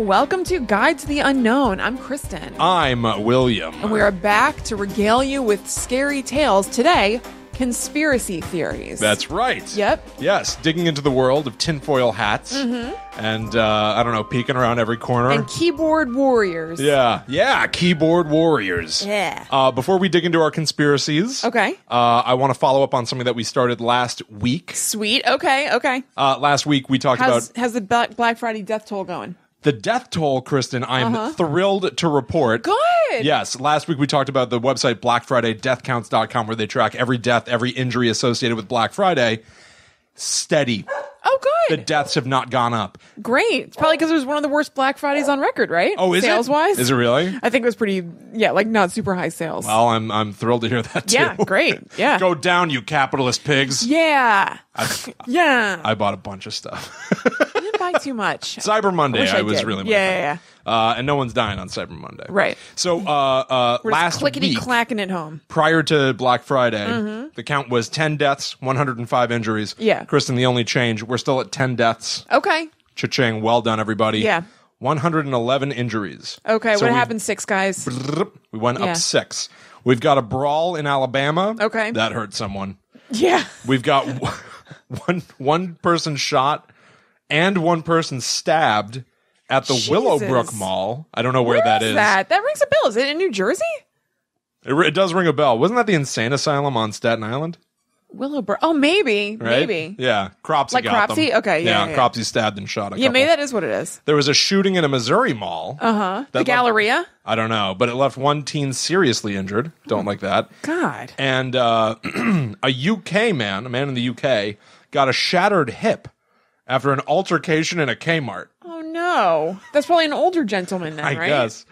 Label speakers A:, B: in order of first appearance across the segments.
A: welcome to Guide to the Unknown. I'm Kristen.
B: I'm William.
A: and we are back to regale you with scary tales. Today, conspiracy theories.
B: That's right.
A: Yep.
B: Yes, digging into the world of tinfoil hats and uh, I don't know, peeking around every corner.
A: Mm-hmm. And keyboard warriors.
B: yeah, yeah, keyboard warriors.
A: Yeah.
B: Uh, before we dig into our conspiracies,
A: Okay.
B: uh, I want to follow up on something that we started last week.
A: Sweet. Okay. Okay.
B: Uh, last week we talked
A: How's,
B: about
A: how's the Black Friday death toll going?
B: The death toll, Kristen. I'm thrilled to report.
A: Uh-huh. Good.
B: Yes, last week we talked about the website blackfridaydeathcounts.com where they track every death, every injury associated with Black Friday. Steady.
A: Oh, good.
B: The deaths have not gone up.
A: Great. It's probably because it was one of the worst Black Fridays on record, right?
B: Oh, is
A: Sales
B: it?
A: wise?
B: Is it really?
A: I think it was pretty, yeah, like not super high sales.
B: Well, I'm I'm thrilled to hear that too.
A: yeah, great. Yeah.
B: Go down, you capitalist pigs.
A: Yeah. yeah.
B: I bought a bunch of stuff.
A: I buy too much.
B: Cyber Monday,
A: wish
B: I,
A: I
B: was
A: did.
B: really my
A: Yeah, yeah,
B: Uh, and no one's dying on Cyber Monday.
A: Right.
B: So uh, uh,
A: We're
B: last
A: just clickety
B: week,
A: clacking at home.
B: prior to Black Friday, the count was 10 deaths, 105 injuries.
A: Mm-hmm. Yeah.
B: Kristen, the only change, we're still at 10 deaths.
A: Okay.
B: Cha-ching, well done, everybody.
A: Yeah.
B: 111 injuries.
A: Okay.
B: So
A: what happened, six guys?
B: We went
A: Yeah.
B: up six. We've got a brawl in Alabama.
A: Okay.
B: That hurt someone.
A: Yeah.
B: We've got one one person shot and one person stabbed at the
A: Jesus.
B: Willowbrook Mall. I don't know where, that is.
A: that? That rings a bell. Is it in New Jersey?
B: It, it does ring a bell. Wasn't that the insane asylum on Staten Island?
A: Willowbrook. Oh, maybe.
B: Right?
A: Maybe.
B: Yeah, Cropsy
A: Like
B: got
A: Cropsy?
B: them.
A: Okay, yeah, yeah.
B: Cropsy stabbed and shot a
A: Yeah,
B: couple.
A: maybe that is what it is.
B: There was a shooting in a Missouri mall. Uh huh.
A: Uh-huh. The Galleria?
B: I don't know, but it left one teen seriously injured. Don't like that.
A: God.
B: And uh, a UK man, a man in the UK, got a shattered hip after an altercation in a Kmart.
A: Oh, no. That's probably an older gentleman then,
B: I
A: right?
B: guess.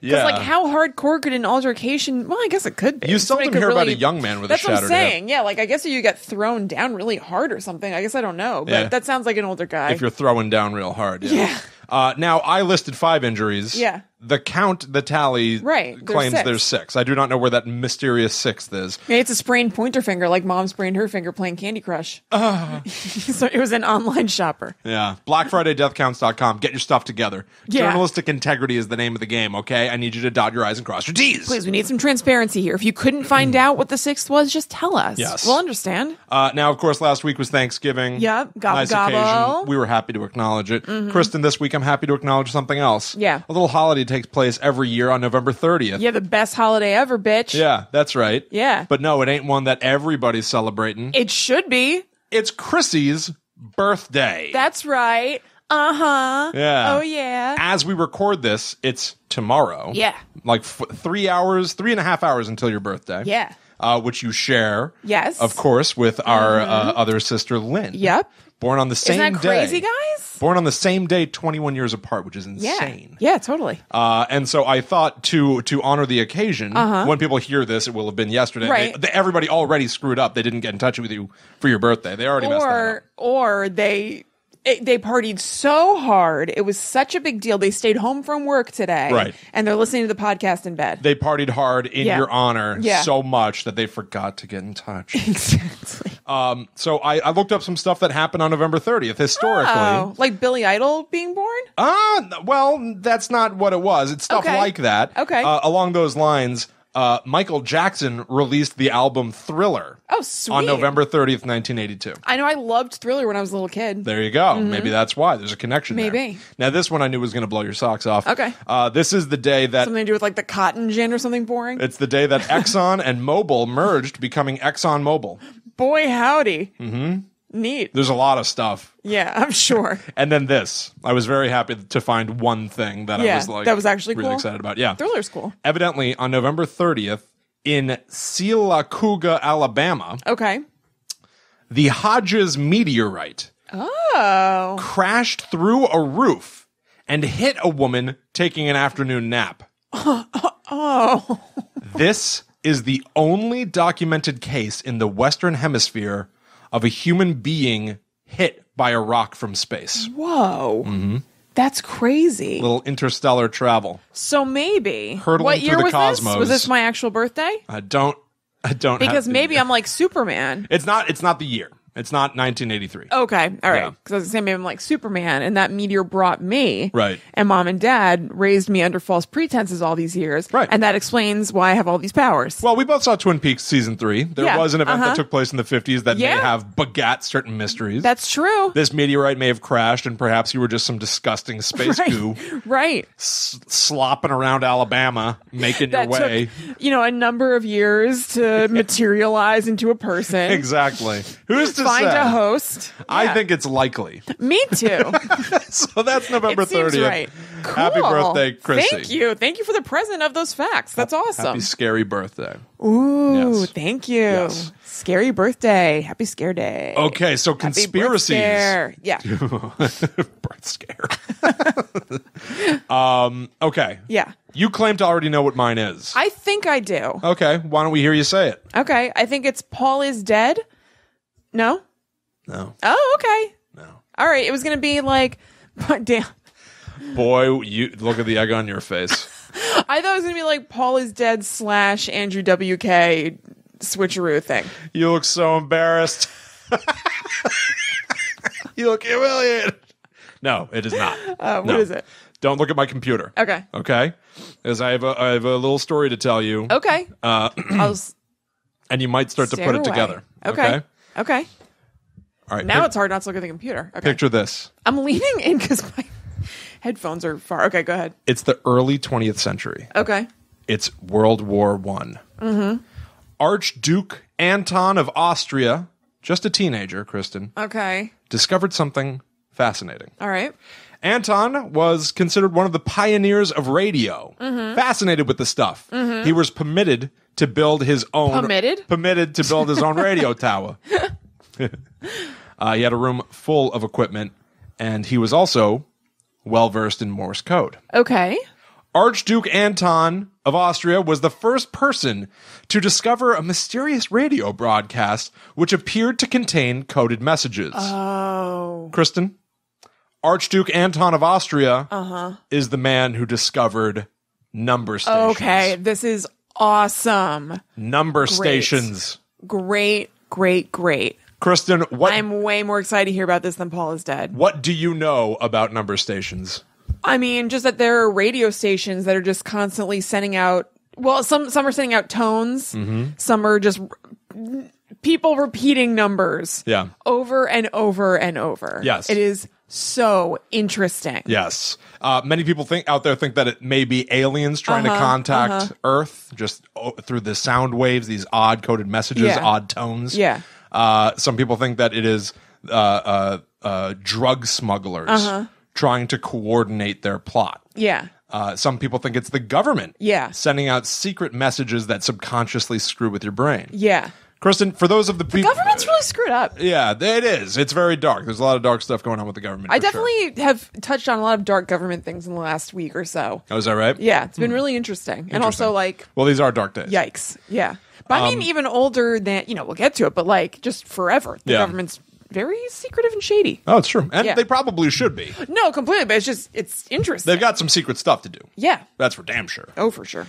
B: Yeah.
A: Like, how hardcore could an altercation? Well, I guess it could be.
B: You seldom hear about a young man with a shattered
A: That's what I'm
B: shattered hip.
A: saying. Yeah, like I guess if you get thrown down really hard or something. I guess I don't know, but
B: Yeah.
A: that sounds like an older guy.
B: if you're throwing down real hard. Yeah.
A: Yeah.
B: Uh, now I listed five injuries.
A: Yeah.
B: The count, the tally,
A: Right, there's
B: claims
A: six.
B: there's six. I do not know where that mysterious sixth is.
A: Maybe it's a sprained pointer finger, like mom sprained her finger playing Candy Crush.
B: Ah.
A: so it was an online shopper.
B: Yeah. BlackFridayDeathCounts.com. Get your stuff together.
A: Yeah.
B: Journalistic integrity is the name of the game. Okay. I need you to dot your i's and cross your t's.
A: Please, we need some transparency here. If you couldn't find out what the sixth was, just tell us.
B: Yes.
A: We'll understand.
B: Uh, now, of course, last week was Thanksgiving.
A: Yep, gobble,
B: nice
A: gobble. Mm-hmm.
B: occasion. We were happy to acknowledge it. Kristen, this week I'm happy to acknowledge something else.
A: Yeah.
B: A little holiday takes place every year on November 30th.
A: Yeah, the best holiday ever, bitch.
B: Yeah, that's right.
A: Yeah.
B: But no, it ain't one that everybody's celebrating.
A: It should be.
B: it's Chrissy's birthday.
A: That's right. Uh huh.
B: Yeah.
A: Oh, yeah.
B: As we record this, it's tomorrow.
A: Yeah.
B: Like f- three hours, three and a half hours until your birthday.
A: Yeah.
B: Uh, which you share.
A: Yes.
B: Of course, with our uh, other sister, Lynn.
A: Yep.
B: Born on the same
A: Isn't that crazy,
B: day.
A: guys?
B: Born on the same day, 21 years apart, which is insane.
A: Yeah, totally.
B: Uh, and so I thought to to honor the occasion, when people hear this, it will have been yesterday.
A: Uh-huh. Right.
B: They- they- everybody already screwed up. They didn't get in touch with you for your birthday. They already messed that up.
A: or or they it, they partied so hard it was such a big deal they stayed home from work today
B: Right.
A: and they're listening to the podcast in bed
B: They partied hard in
A: Yeah.
B: your honor
A: Yeah.
B: so much that they forgot to get in touch.
A: exactly
B: um, so I, I looked up some stuff that happened on November 30th historically.
A: oh like billy idol being born
B: Ah, well, that's not what it was. It's stuff
A: Okay.
B: like that.
A: Okay.
B: Uh, along those lines, uh, Michael Jackson released the album Thriller
A: oh sweet
B: on November 30th, 1982.
A: i know i loved thriller when i was a little kid
B: There you go. Maybe that's why. There's a connection there.
A: Mm-hmm. Maybe.
B: Now, this one I knew was going to blow your socks off.
A: Okay.
B: Uh, this is the day that.
A: something to do with like the cotton gin or something boring
B: It's the day that Exxon and Mobil merged, becoming Exxon Mobil.
A: boy howdy mm-hmm. Neat
B: There's a lot of stuff.
A: yeah i'm sure
B: And then this. I was very happy to find one thing that I was like
A: that was actually
B: really
A: cool.
B: excited about. Yeah.
A: thriller's cool
B: Evidently, on November 30th, in Sylacauga, Alabama,
A: okay
B: the Hodges meteorite
A: oh
B: crashed through a roof and hit a woman taking an afternoon nap.
A: oh
B: This is the only documented case in the Western Hemisphere of a human being hit by a rock from space.
A: whoa mm-hmm. that's crazy
B: Little interstellar travel.
A: So maybe
B: Hurtling
A: what
B: through
A: year
B: the
A: was
B: cosmos.
A: this? Was this my actual birthday?
B: I don't. I don't.
A: Because
B: the
A: maybe. I'm like Superman.
B: It's not. It's not the year. It's not 1983.
A: Okay, all right.
B: Yeah.
A: Because I was saying, maybe I'm like Superman, and that meteor brought me.
B: Right.
A: And mom and dad raised me under false pretenses all these years.
B: Right.
A: And that explains why I have all these powers.
B: Well, we both saw Twin Peaks season three. There
A: Yeah,
B: was an event
A: uh-huh.
B: that took place in the 50s that may have begat certain mysteries.
A: That's true.
B: this meteorite may have crashed, and perhaps you were just some disgusting space
A: right.
B: goo
A: Right.
B: s- slopping around Alabama, making your
A: That
B: way.
A: took, you know, a number of years to materialize into a person.
B: Exactly. Who's to
A: Find
B: say?
A: a host.
B: I
A: Yeah.
B: think it's likely.
A: Me too.
B: so that's November 30th.
A: right. Cool.
B: Happy birthday, Chrissy.
A: Thank you. Thank you for the present of those facts. That's awesome.
B: Happy scary birthday.
A: Ooh,
B: Yes.
A: thank you.
B: Yes.
A: Scary birthday. Happy scare day.
B: Okay, so
A: Happy birth
B: conspiracies.
A: scare. Yeah.
B: Birth scare. um, okay.
A: Yeah.
B: You claim to already know what mine is.
A: I think I do.
B: okay, why don't we hear you say it?
A: Okay. I think it's Paul is dead. No?
B: No.
A: Oh, okay.
B: No.
A: All right. It was going to be like, damn.
B: Boy, you look at the egg on your face.
A: I thought it was going to be like Paul is dead slash Andrew WK switcheroo thing.
B: You look so embarrassed. you look humiliated. No, it is not.
A: Uh, what
B: No.
A: is it?
B: Don't look at my computer.
A: Okay.
B: Okay? Because I have a I have a little story to tell you.
A: Okay.
B: Uh,
A: I'll s-
B: and you might start to put it
A: away.
B: together.
A: Okay. Okay.
B: All right.
A: Now
B: pic-
A: it's hard not to look at the computer. Okay.
B: picture this.
A: I'm leaning in because my headphones are far. Okay, go ahead.
B: It's the early 20th century.
A: Okay.
B: It's World War One. Mm-hmm. Archduke Anton of Austria, just a teenager, Kristen,
A: Okay.
B: discovered something fascinating.
A: All right.
B: Anton was considered one of the pioneers of radio.
A: Mm-hmm.
B: Fascinated with the stuff. He was permitted to build his own
A: Permitted?
B: permitted to build his own radio tower. uh, he had a room full of equipment, and he was also well versed in Morse code.
A: Okay.
B: Archduke Anton of Austria was the first person to discover a mysterious radio broadcast which appeared to contain coded messages.
A: Oh.
B: Kristen, Archduke Anton of Austria is the man who discovered number stations.
A: Uh-huh. Okay. This is awesome.
B: Number stations.
A: Great, great, great.
B: Kristen, what
A: I'm way more excited to hear about this than Paul is dead.
B: what do you know about number stations?
A: I mean, just that there are radio stations that are just constantly sending out. Well, some some are sending out tones.
B: Mm-hmm.
A: Some are just people repeating numbers.
B: Yeah.
A: Over and over and over.
B: Yes.
A: It is so interesting.
B: Yes. Uh, many people think out there think that it may be aliens trying
A: Uh-huh,
B: to contact Earth just oh, through the sound waves, these odd coded messages,
A: Yeah.
B: odd tones.
A: Yeah.
B: Uh, some people think that it is uh, uh, uh, drug smugglers
A: Uh-huh.
B: trying to coordinate their plot.
A: Yeah.
B: Uh, some people think it's the government
A: Yeah.
B: sending out secret messages that subconsciously screw with your brain.
A: Yeah.
B: Kristen, for those of the people.
A: Government's really screwed up.
B: Yeah, it is. It's very dark. There's a lot of dark stuff going on with the government.
A: I
B: for sure.
A: definitely have touched on a lot of dark government things in the last week or so.
B: Oh, is that right?
A: Yeah, it's been really interesting. And also, like,
B: Well, these are dark days.
A: yikes. Yeah. But I mean,
B: Um,
A: even older than, you know, we'll get to it, but like, just forever. The
B: Yeah.
A: government's very secretive and shady.
B: Oh, it's true. And
A: Yeah.
B: they probably should be.
A: No, completely, but it's just, it's interesting.
B: They've got some secret stuff to do.
A: yeah.
B: That's for damn sure.
A: Oh, for sure.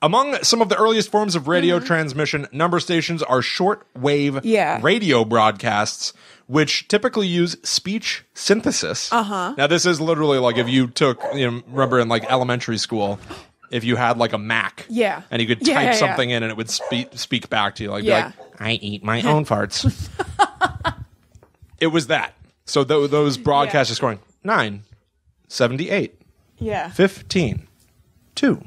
B: Among some of the earliest forms of radio transmission, number stations are short wave
A: Mm-hmm. Yeah.
B: radio broadcasts, which typically use speech synthesis. Uh huh. Now, this is literally like if you took, you know, remember in like elementary school, if you had like a Mac,
A: Yeah.
B: and you could type
A: yeah, yeah.
B: something in and it would speak speak back to you, like, be
A: Yeah.
B: like I eat my own farts. it was that. So th- those just going nine, seventy-eight.
A: Yeah.
B: 15 2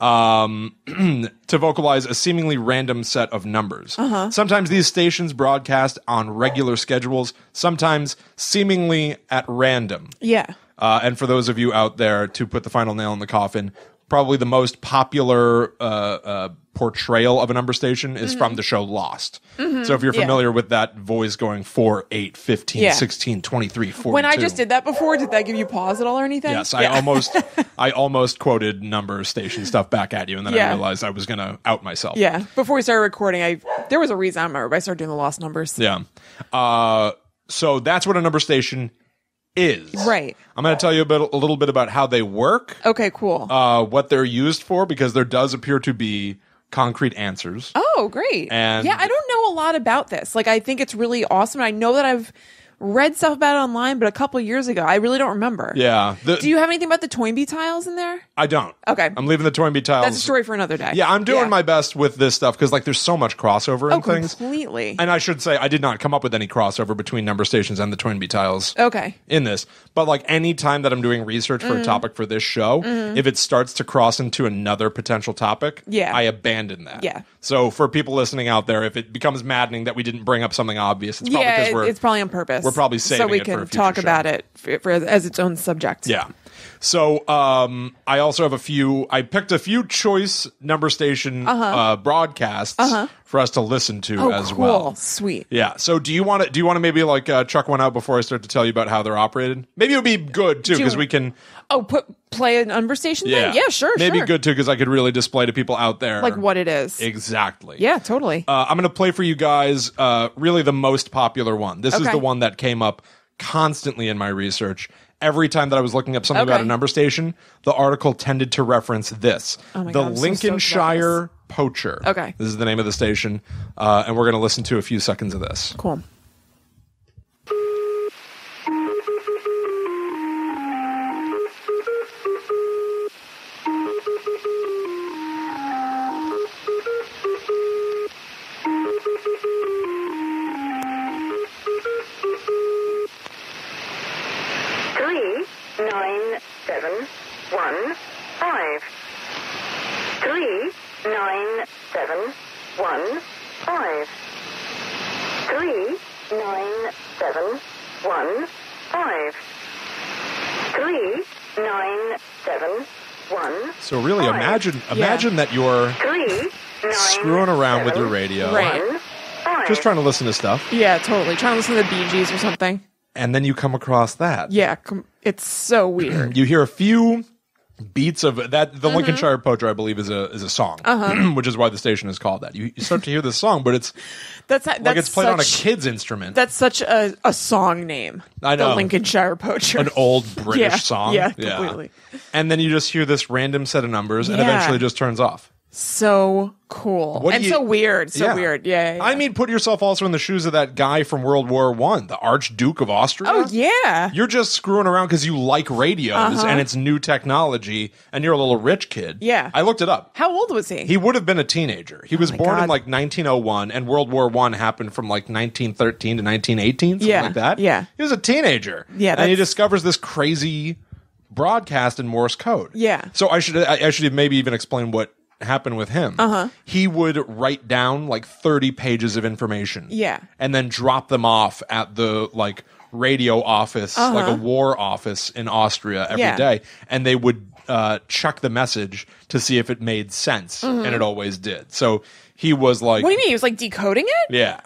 B: um, to vocalize a seemingly random set of numbers. Sometimes these stations broadcast on regular schedules, sometimes seemingly at random.
A: Yeah.
B: Uh, and for those of you out there to put the final nail in the coffin, probably the most popular uh, uh, portrayal of a number station is from the show Lost. So if you're
A: Mm-hmm. Yeah.
B: familiar with that voice going 4, 8, 15,
A: Yeah.
B: 16, 23, 42.
A: When I just did that before, did that give you pause at all or anything?
B: Yes, I almost I almost quoted number station stuff back at you, and then I realized I was gonna out myself.
A: Yeah. Before we started recording, I there was a reason I remember. I started doing the lost numbers.
B: Yeah. Uh, so that's what a number station is.
A: Right.
B: I'm gonna tell you a bit a little bit about how they work,
A: Okay. Cool.
B: uh, what they're used for, because there does appear to be concrete answers.
A: Oh, great.
B: And-
A: yeah, I don't know a lot about this. Like, I think it's really awesome. I know that I've read stuff about it online, but a couple years ago, I really don't remember.
B: Yeah. The-
A: Do you have anything about the Toynbee tiles in there?
B: I don't.
A: Okay.
B: I'm leaving the Toynbee tiles.
A: That's a story for another day.
B: Yeah, I'm doing my best with this stuff because like there's so much crossover
A: Oh,
B: and things.
A: completely.
B: And I should say I did not come up with any crossover between number stations and the Toynbee tiles.
A: okay.
B: in this. But like any time that I'm doing research
A: Mm-hmm.
B: for a topic for this show, if it starts to cross into another potential topic,
A: Yeah.
B: I abandon that.
A: Yeah.
B: So for people listening out there, if it becomes maddening that we didn't bring up something obvious, it's probably
A: Yeah,
B: because we're
A: it's probably on purpose.
B: We're probably
A: so we
B: it
A: can
B: for a future
A: talk
B: show.
A: about it for, for as its own subject.
B: yeah. So um, I also have a few. I picked a few choice number station uh broadcasts for us to listen to
A: Uh-huh. Oh,
B: as
A: cool.
B: well.
A: Sweet.
B: Yeah. So do you want to do you want to maybe like uh, chuck one out before I start to tell you about how they're operated? Maybe it would be good too because we can.
A: Oh, put play a number station
B: Yeah.
A: thing? Yeah, sure,
B: Maybe
A: sure.
B: good too because I could really display to people out there
A: Like what it is.
B: exactly.
A: yeah, totally.
B: Uh, I'm going to play for you guys. Uh, really, the most popular one. This is the one that came up constantly in my research. Every time that I was looking up something about
A: Okay.
B: a number station, the article tended to reference this:
A: Oh
B: the
A: God, I'm so stoked about
B: Lincolnshire Poacher.
A: Okay.
B: this is the name of the station, uh, and we're going to listen to a few seconds of this.
A: cool.
B: So really,
C: five.
B: imagine imagine that you're
C: three nine
B: screwing around with your radio,
A: Right.
B: just trying to listen to stuff,
A: Yeah, totally. Trying to listen to the Bee Gees or something.
B: and then you come across that.
A: Yeah, com- it's so weird.
B: you hear a few beats of that
A: Mm-hmm.
B: the lincolnshire poacher i believe is a is a song
A: Uh-huh.
B: which is why the station is called that you, you start to hear this song but it's
A: That's not,
B: like
A: that's
B: it's played on a kid's instrument
A: That's such a, a song name.
B: I know.
A: The Lincolnshire Poacher.
B: an old british
A: Yeah,
B: song
A: yeah, completely.
B: and then you just hear this random set of numbers and eventually just turns off
A: so cool.
B: What
A: and
B: you-
A: so weird. So
B: Yeah.
A: weird. Yeah, yeah,
B: i mean put yourself also in the shoes of that guy from world war one the archduke of austria
A: Oh, yeah.
B: you're just screwing around because you like radios and it's new technology and you're a little rich kid
A: Uh-huh. Yeah.
B: i looked it up
A: How old was he?
B: He would have been a teenager. He was
A: Oh my
B: born in like 1901, and World War One happened from like 1913 to 1918, something
A: Yeah,
B: like that.
A: yeah.
B: he was a teenager.
A: Yeah,
B: and he discovers this crazy broadcast in Morse code.
A: Yeah.
B: So I should I, I should maybe even explain what happened with him. Uh-huh. He would write down like 30 pages of information.
A: Yeah.
B: and then drop them off at the like radio office, like a war office in Austria every day,
A: Uh-huh. Yeah.
B: and they would uh, check the message to see if it made sense, and it always did. So he was like,
A: Mm-hmm. what do you mean? He was like decoding it?
B: yeah,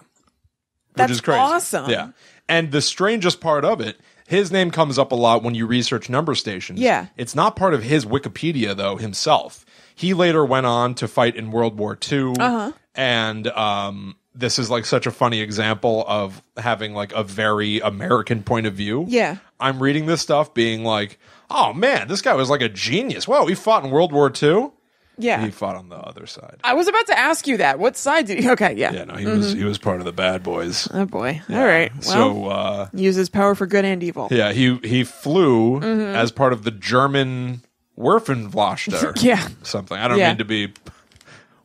A: That's
B: which is crazy.
A: awesome.
B: Yeah, and the strangest part of it. His name comes up a lot when you research number stations.
A: Yeah.
B: It's not part of his Wikipedia, though, himself. He later went on to fight in World War II. Uh-huh. And um, this is like such a funny example of having like a very American point of view.
A: Yeah.
B: I'm reading this stuff being like, oh man, this guy was like a genius. Wow, he fought in World War II.
A: Yeah.
B: He fought on the other side.
A: I was about to ask you that. What side did he? Okay, yeah.
B: Yeah, no, he was he was part of the bad boys.
A: Oh boy. All right. Well,
B: so uh
A: uses power for good and evil.
B: Yeah, he he flew as part of the German Werfenwlachter.
A: Mm-hmm. Yeah.
B: something. I don't
A: Yeah.
B: mean to be.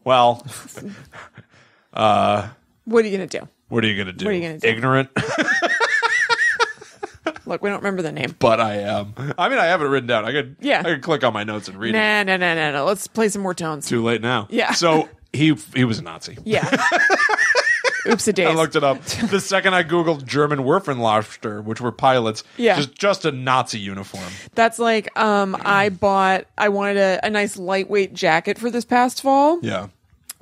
B: Well,
A: What are you gonna do?
B: what are you gonna do?
A: What are you gonna do?
B: Ignorant,
A: Look, we don't remember the name.
B: but I am. I mean, I have it written down. I could.
A: Yeah.
B: I could click on my notes and read it.
A: Nah, nah, nah, nah, nah. Let's play some more tones.
B: Too late now.
A: Yeah.
B: So he he was a Nazi.
A: Yeah. Oops a days.
B: I looked it up. The second I googled German Werfenwlachter, which were pilots,
A: Yeah.
B: just just a Nazi uniform.
A: That's like um I bought I wanted a, a nice lightweight jacket for this past fall.
B: Yeah.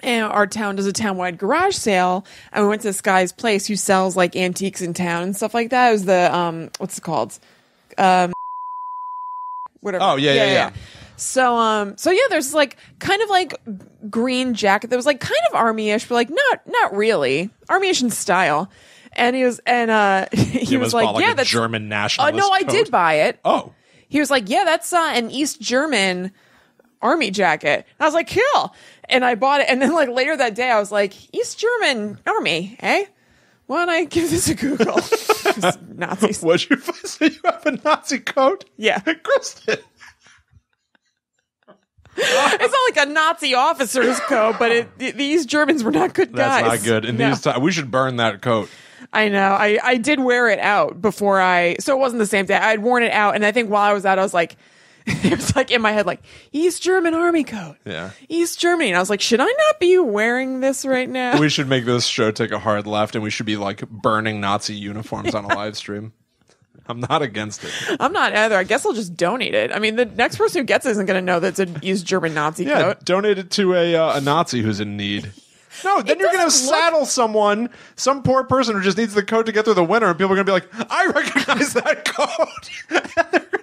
A: And our town does a townwide garage sale. And we went to this guy's place who sells like antiques in town and stuff like that. It was the um what's it called? Um whatever.
B: Oh, yeah, yeah, yeah.
A: So um so yeah, there's like kind of like green jacket that was like kind of army-ish, but like not not really. Army-ish in style. And he was and uh he was like,
B: like
A: Yeah,
B: a
A: that's
B: German
A: Oh
B: nationalist.
A: no, I
B: coat.
A: did buy it.
B: Oh,
A: He was like, "Yeah, that's uh, an East German army jacket. And I was like, cool. And I bought it. And then like later that day, I was like, East German army, eh? Why don't I give this a Google? Nazis.
B: Would you so you have a Nazi coat?
A: Yeah.
B: Kristen.
A: It's not like a Nazi officer's coat, but it, th- these Germans were not good guys.
B: That's not good. In
A: No.
B: these times, we should burn that coat.
A: I know. I, I did wear it out before I, so it wasn't the same day. I'd worn it out, and I think while I was out, I was like, it was like in my head, like East German army coat.
B: Yeah.
A: East Germany. And I was like, should I not be wearing this right now?
B: We should make this show take a hard left, and we should be like burning Nazi uniforms on a live stream. I'm not against it.
A: I'm not either. I guess I'll just donate it. I mean, the next person who gets it isn't going to know that it's an East German Nazi
B: Yeah,
A: coat.
B: donate it to a uh, a Nazi who's in need. No, then
A: It
B: you're going to
A: doesn't look-
B: saddle someone, some poor person who just needs the coat to get through the winter, and people are going to be like, "I recognize that coat."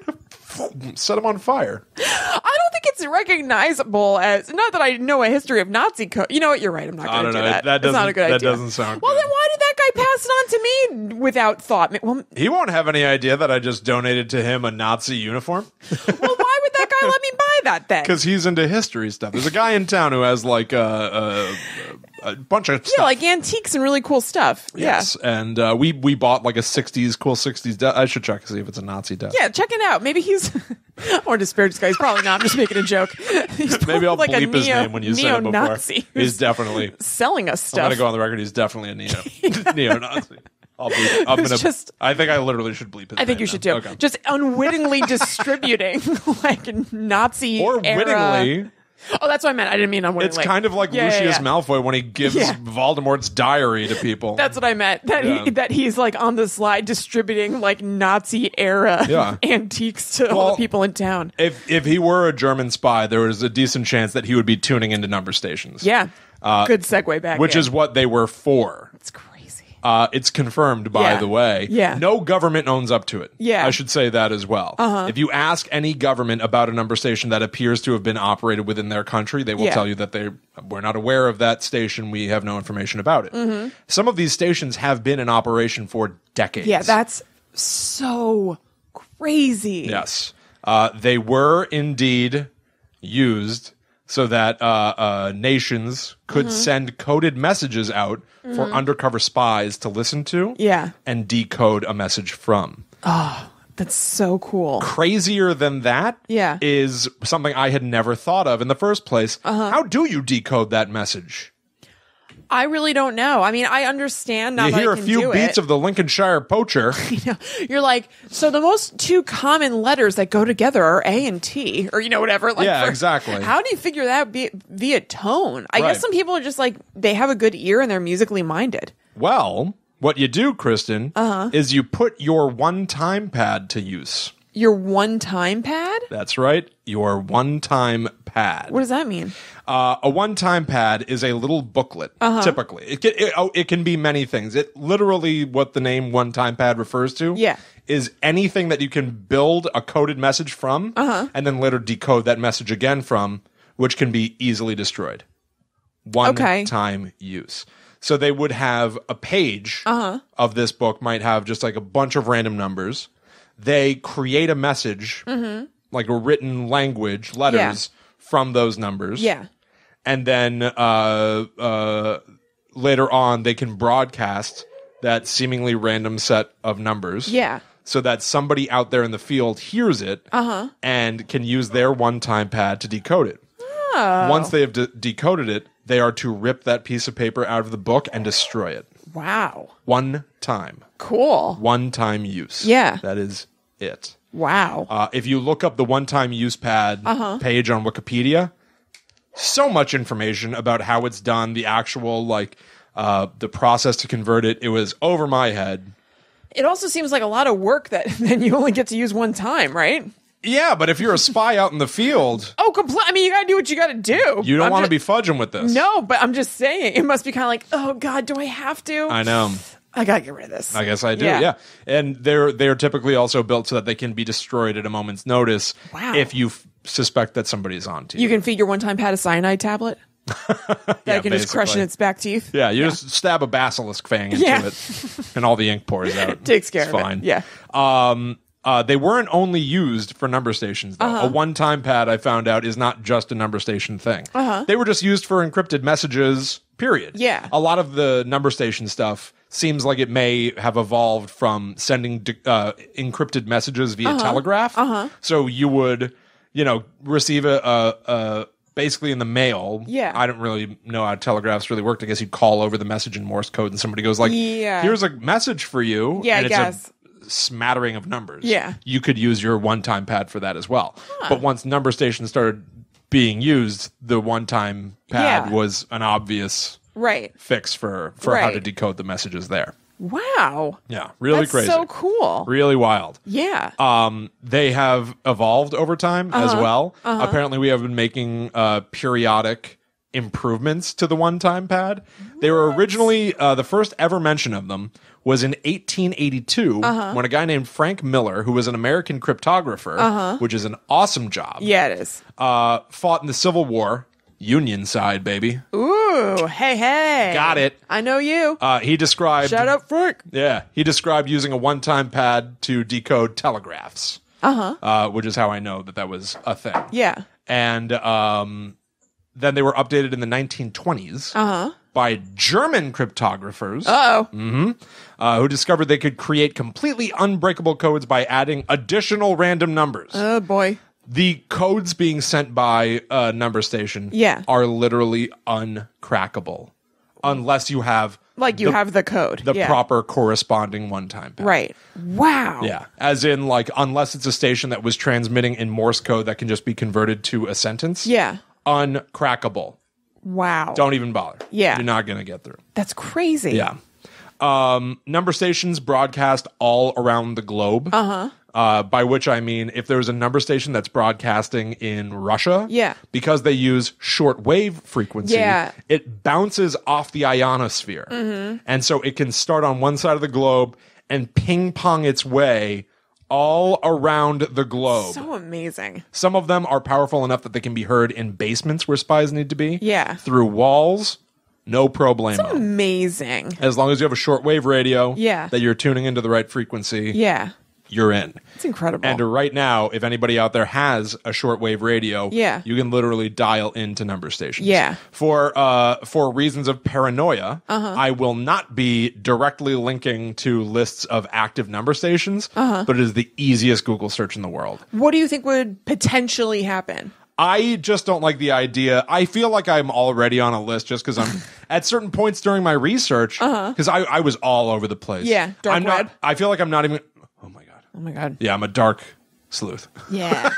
B: set them on fire.
A: I don't think it's recognizable as not that I know a history of Nazi coat. You know what? You're right. I'm not going to
B: don't know.
A: that.
B: That
A: It's not
B: doesn't-
A: a good
B: that
A: idea.
B: doesn't sound
A: Well,
B: good.
A: then why did that guy pass it on to me without thought? Well,
B: He won't have any idea that I just donated to him a Nazi uniform
A: well, why would that guy let me buy that then?
B: because he's into history stuff. There's a guy in town who has like a, a, a bunch of stuff.
A: Yeah, like antiques and really cool stuff.
B: Yes, and uh, we we bought like a '60s cool '60s. De- I should check to see if it's a Nazi desk.
A: Yeah. Yeah, check it out. Maybe he's. or disparage this guy. He's probably not. I'm just making a joke. He's
B: Maybe I'll
A: like a
B: bleep his name when you say it before. He's definitely.
A: selling us
B: I'm
A: stuff.
B: gonna go on the record. He's definitely a neo neo Nazi. I'll bleep. I'm gonna.
A: just-
B: I think I literally should bleep his
A: I think you
B: now.
A: should too.
B: Okay.
A: Just unwittingly distributing like Nazi
B: or wittingly.
A: Oh, that's what I meant. I didn't mean unwittingly.
B: It's kind of like
A: Yeah, yeah,
B: Lucius
A: yeah.
B: Malfoy when he gives
A: Yeah.
B: Voldemort's diary to people.
A: That's what I meant. That
B: Yeah.
A: he, that he's like on the slide distributing like Nazi era
B: Yeah.
A: antiques to all the people in town.
B: if if he were a German spy, there was a decent chance that he would be tuning into number stations.
A: Yeah. Good segue back.
B: uh, which is what they were for.
A: it's crazy.
B: Uh, it's confirmed, by
A: Yeah.
B: the way.
A: Yeah.
B: No government owns up to it.
A: Yeah.
B: I should say that as well. Uh-huh. If you ask any government about a number station that appears to have been operated within their country, they will
A: Yeah.
B: tell you that they we're not aware of that station. We have no information about it.
A: Mm-hmm.
B: Some of these stations have been in operation for decades.
A: Yeah, that's so crazy.
B: Yes. Uh, they were indeed used so that uh, uh, nations could
A: Mm-hmm.
B: send coded messages out for undercover spies to listen to
A: Yeah.
B: and decode a message from.
A: That's so cool.
B: Crazier than that
A: Yeah.
B: is something I had never thought of in the first place.
A: Uh-huh.
B: How do you decode that message?
A: I really don't know. I mean, I understand now
B: you hear a few beats
A: it.
B: of the Lincolnshire poacher.
A: you know, you're like, so the most two common letters that go together are A and T, or you know, whatever. Like
B: Yeah,
A: for-
B: exactly.
A: How do you figure that via, via tone? I
B: Right.
A: guess some people are just like they have a good ear and they're musically minded.
B: well, what you do, Kristen,
A: Uh-huh.
B: is you put your one time pad to use.
A: Your one time pad?
B: That's right, your one time pad.
A: What does that mean?
B: Uh, a one-time pad is a little booklet.
A: Uh-huh.
B: Typically, it can, it, oh, it can be many things. It literally what the name one-time pad refers to.
A: Yeah.
B: is anything that you can build a coded message from,
A: Uh-huh.
B: and then later decode that message again from, which can be easily destroyed. One-time use. So they would have a page
A: Uh-huh.
B: of this book might have just like a bunch of random numbers. They create a message, like a written language, letters from those numbers
A: Yeah.
B: and then uh, uh, later on they can broadcast that seemingly random set of numbers.
A: Yeah.
B: So that somebody out there in the field hears it uh-huh. and can use their one-time pad to decode it. Once they have de- decoded it, they are to rip that piece of paper out of the book and destroy it.
A: Wow.
B: One time.
A: Cool.
B: One time use.
A: Yeah.
B: That is it.
A: Wow.
B: Uh, if you look up the one time use pad
A: Uh-huh.
B: page on Wikipedia, so much information about how it's done, the actual like uh, the process to convert it. It was over my head.
A: it also seems like a lot of work that then you only get to use one time, right?
B: Yeah, but if you're a spy out in the field,
A: Oh, compl- I mean, you gotta do what you gotta do.
B: you don't want to be fudging with this.
A: No, but I'm just saying, it must be kind of like, oh God, do I have to?
B: I know.
A: I gotta get rid of this.
B: I guess I do.
A: Yeah.
B: Yeah, and they're they're typically also built so that they can be destroyed at a moment's notice.
A: Wow.
B: If you f- suspect that somebody's on to
A: You you can feed your one-time pad a cyanide tablet that
B: Yeah,
A: can just crush in its back teeth.
B: Yeah, you just stab a basilisk fang into
A: Yeah.
B: it, and all the ink pours out.
A: Takes care
B: it's
A: of
B: fine.
A: it. Yeah.
B: Um, Uh, they weren't only used for number stations, though.
A: Uh-huh.
B: A one time pad, I found out, is not just a number station thing. Uh-huh. They were just used for encrypted messages, period.
A: Yeah.
B: A lot of the number station stuff seems like it may have evolved from sending uh, encrypted messages
A: Uh-huh.
B: via telegraph. So you would, you know, receive a, a, a basically in the mail.
A: Yeah.
B: I don't really know how telegraphs really worked. I guess you'd call over the message in Morse code and somebody goes like,
A: Yeah.
B: here's a message for you.
A: Yeah,
B: and
A: I guess.
B: a smattering of numbers.
A: Yeah.
B: You could use your one-time pad for that as well. But once number stations started being used, the one-time pad
A: Yeah.
B: was an obvious
A: Right.
B: fix for for how
A: Right.
B: to decode the messages there.
A: Wow.
B: Yeah, really
A: That's
B: crazy.
A: so cool.
B: Really wild.
A: Yeah.
B: Um, they have evolved over time
A: Uh-huh.
B: as well. Apparently, we have been making uh, periodic improvements to the one-time pad. They were originally uh, the first ever mention of them was in 1882
A: Uh-huh.
B: when a guy named Frank Miller, who was an American cryptographer, which is an awesome job,
A: Uh-huh. yeah, it is.
B: uh, fought in the Civil War. Union side, baby.
A: Ooh, hey, hey.
B: Got it.
A: I know you.
B: Uh, he described.
A: Shout out, Frank.
B: Yeah, he described using a one-time pad to decode telegraphs. Uh-huh. Which is how I know that that was a thing.
A: Yeah.
B: And um, then they were updated in the 1920s by German cryptographers
A: Uh oh.
B: uh, who discovered they could create completely unbreakable codes by adding additional random numbers.
A: Oh boy.
B: The codes being sent by a number station
A: Yeah.
B: are literally uncrackable unless you have
A: Like you
B: the-
A: have the code.
B: the
A: yeah.
B: proper corresponding one-time pad.
A: Right. Wow.
B: Yeah, as in like unless it's a station that was transmitting in Morse code that can just be converted to a sentence.
A: Yeah.
B: uncrackable.
A: Wow.
B: Don't even bother.
A: Yeah.
B: you're not gonna get through.
A: That's crazy.
B: Yeah. Um, number stations broadcast all around the globe. Uh-huh. Uh, by which I mean, if there's a number station that's broadcasting in Russia,
A: Yeah.
B: because they use shortwave frequency,
A: Yeah.
B: it bounces off the ionosphere,
A: Mm-hmm.
B: and so it can start on one side of the globe and ping pong its way all around the globe.
A: So amazing.
B: Some of them are powerful enough that they can be heard in basements where spies need to be.
A: Yeah.
B: through walls, no problemo
A: Amazing.
B: as long as you have a shortwave radio
A: Yeah.
B: that you're tuning into the right frequency
A: Yeah.
B: You're in
A: It's incredible.
B: and right now if anybody out there has a shortwave radio
A: Yeah.
B: you can literally dial into number stations
A: Yeah.
B: for uh for reasons of paranoia
A: Uh-huh.
B: i will not be directly linking to lists of active number stations
A: Uh-huh.
B: but it is the easiest google search in the world
A: what do you think would potentially happen?
B: I just don't like the idea. I feel like I'm already on a list just because I'm at certain points during my research because I, I was all over the place.
A: Uh-huh. Yeah, dark
B: I'm not. I feel like I'm not even. Oh my god. Yeah, I'm a dark sleuth.
A: Yeah.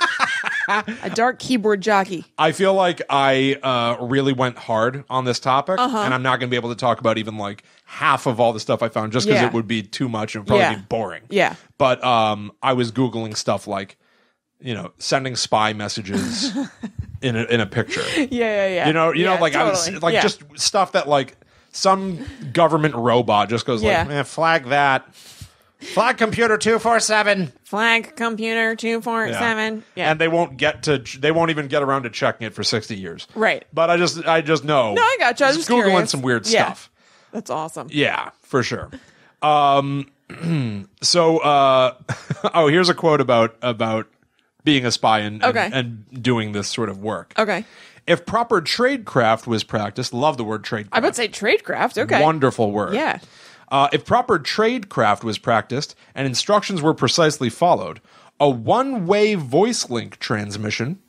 A: a dark keyboard jockey.
B: I feel like I uh, really went hard on this topic,
A: Uh-huh.
B: and I'm not going to be able to talk about even like half of all the stuff I found just because
A: Yeah.
B: it would be too much and probably
A: Yeah.
B: be boring.
A: Yeah.
B: But um, I was googling stuff like, you know, sending spy messages in a, in a picture.
A: Yeah, yeah, yeah.
B: You know, you
A: Yeah,
B: know, like I was like just stuff that like some government robot just goes
A: Yeah.
B: like, eh, flag that, flag computer two four seven.
A: flag computer two four seven. Yeah.
B: and they won't get to they won't even get around to checking it for sixty years.
A: Right.
B: But I just I just know.
A: No, I gotcha. I was
B: Just
A: just
B: googling
A: curious.
B: some weird
A: Yeah.
B: stuff.
A: That's awesome.
B: Yeah, for sure. Um, so uh, oh, here's a quote about about being a spy and, and- and doing this sort of work.
A: Okay.
B: If proper tradecraft was practiced, love the word tradecraft.
A: I would say tradecraft. Okay.
B: Wonderful word.
A: Yeah.
B: Uh, if proper tradecraft was practiced and instructions were precisely followed, a one way voice link transmission.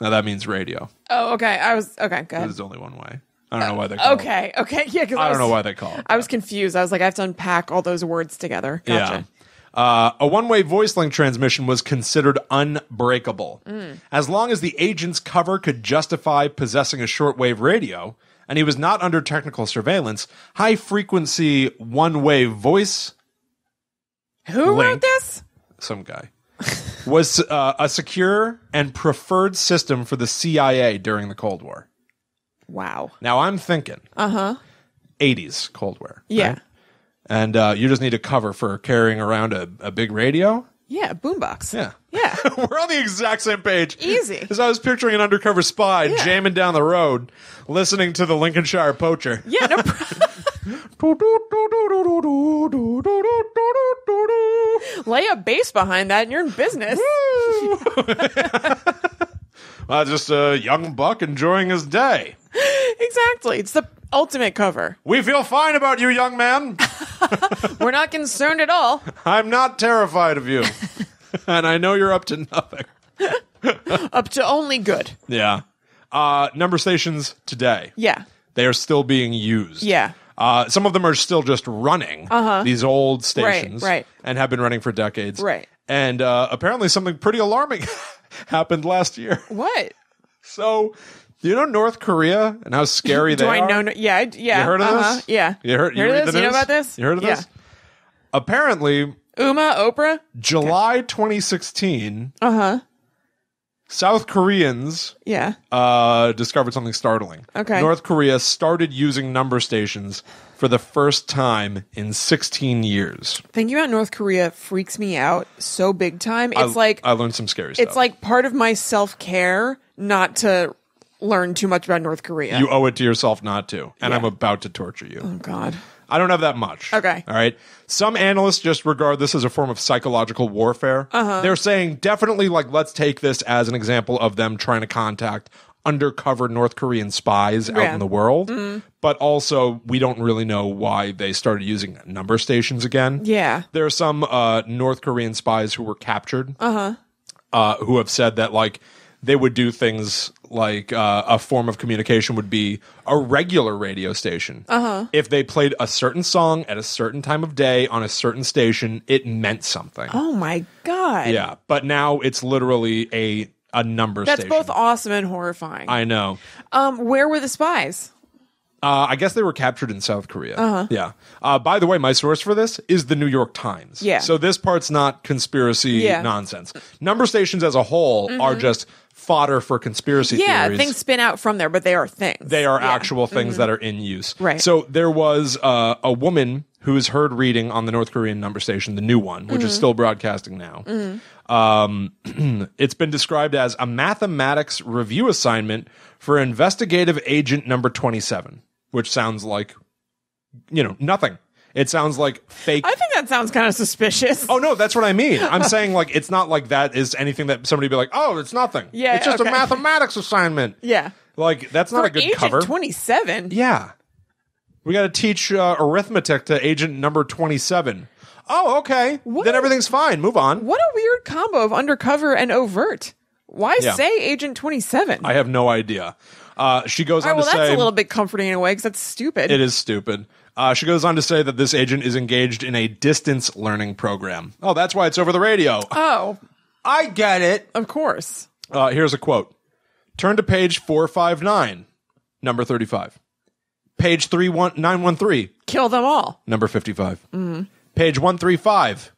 B: Now that means radio.
A: Oh, okay. I was okay. Go ahead.
B: There's only one way. I don't know why they call it.
A: Okay. Okay. Yeah. Because
B: I don't know why they call it.
A: I was confused. I was like, I have to unpack all those words together. Gotcha.
B: Yeah. Uh, a one way voice link transmission was considered unbreakable.
A: Mm.
B: As long as the agent's cover could justify possessing a shortwave radio, and he was not under technical surveillance, high frequency one way voice,
A: Who
B: Link.
A: wrote this?
B: some guy, was uh, a secure and preferred system for the CIA during the Cold War.
A: Wow.
B: Now I'm thinking, uh huh, 80s Cold War.
A: Yeah.
B: right? And uh, you just need a cover for carrying around a, a big radio.
A: Yeah. Boombox.
B: Yeah.
A: Yeah.
B: We're on the exact same page.
A: Easy.
B: Because I was picturing an undercover spy
A: Yeah.
B: jamming down the road, listening to the Lincolnshire Poacher.
A: yeah. No problem. Lay a bass behind that and you're in business.
B: Just a young buck enjoying his day.
A: exactly. It's the ultimate cover.
B: We feel fine about you, young man.
A: We're not concerned at all.
B: I'm not terrified of you. and I know you're up to nothing.
A: Up to only good.
B: Yeah. Uh, number stations today.
A: Yeah.
B: They are still being used.
A: Yeah.
B: Uh, some of them are still just running uh-huh. these old stations
A: right.
B: and have been running for decades.
A: Right.
B: And uh, apparently something pretty alarming happened last year.
A: What?
B: So, do you know North Korea and how scary they Do
A: I
B: are?
A: know? no- Yeah. I- Yeah.
B: You heard of
A: uh-huh,
B: this?
A: Yeah.
B: You heard, you
A: Heard of this?
B: the
A: You know
B: news?
A: about this?
B: You heard of this? Apparently,
A: Uma, Oprah?
B: July 2016,
A: Uh huh.
B: South Koreans
A: Yeah.
B: uh, discovered something startling.
A: Okay.
B: North Korea started using number stations for the first time in 16 years.
A: Thinking about North Korea freaks me out so big time. It's
B: I,
A: like
B: I learned some scary stuff.
A: it's like part of my self care not to learn too much about North Korea.
B: you owe it to yourself not to, and
A: Yeah.
B: I'm about to torture you.
A: oh God.
B: I don't have that much.
A: Okay.
B: All right. Some analysts just regard this as a form of psychological warfare. Uh-huh. They're saying definitely, like, let's take this as an example of them trying to contact undercover North Korean spies out in the world. But also, we don't really know why they started using number stations again.
A: Yeah.
B: There are some uh, North Korean spies who were captured uh, who have said that like they would do things like uh, a form of communication would be a regular radio station. Uh-huh. If they played a certain song at a certain time of day on a certain station, it meant something.
A: Oh my God.
B: Yeah, but now it's literally a a number
A: That's
B: station.
A: both awesome and horrifying.
B: I know.
A: um, where were the spies?
B: Uh, I guess they were captured in South Korea. Uh-huh. Yeah. Uh, by the way, my source for this is the New York Times.
A: Yeah.
B: So this part's not conspiracy
A: Yeah. Mm-hmm.
B: nonsense. Number stations as a whole are just fodder for conspiracy theories.
A: Yeah,
B: theories.
A: things spin out from there, but they are things.
B: They are
A: Yeah. Mm-hmm.
B: actual things that are in use.
A: Right.
B: So there was uh, a woman who is heard reading on the North Korean number station, the new one, which is
A: Mm-hmm.
B: still broadcasting now. Um, it's been described as a mathematics review assignment for investigative agent number 27, which sounds like, you know, nothing. It sounds like fake.
A: I think that sounds kind of suspicious.
B: Oh no, that's what I mean. I'm saying like it's not like that is anything that somebody be like, oh, it's nothing.
A: Yeah,
B: it's just
A: okay.
B: a mathematics assignment.
A: Yeah.
B: Like that's not
A: For
B: a good
A: Agent
B: cover.
A: 27.
B: Yeah. We got to teach uh, arithmetic to agent number 27. Oh, okay.
A: What
B: then
A: a-
B: everything's fine. Move on.
A: What a weird combo of undercover and overt. Why
B: Yeah.
A: say Agent 27?
B: I have no idea. Uh, she goes
A: All right,
B: on
A: well,
B: to
A: that's a little bit comforting in a way because that's stupid.
B: it is stupid. Uh, she goes on to say that this agent is engaged in a distance learning program. Oh, that's why it's over the radio.
A: Oh,
B: I get it.
A: of course.
B: Uh, here's a quote. Turn to page 459, number 35. Page 31913,
A: Kill them all.
B: number 55. Page 135,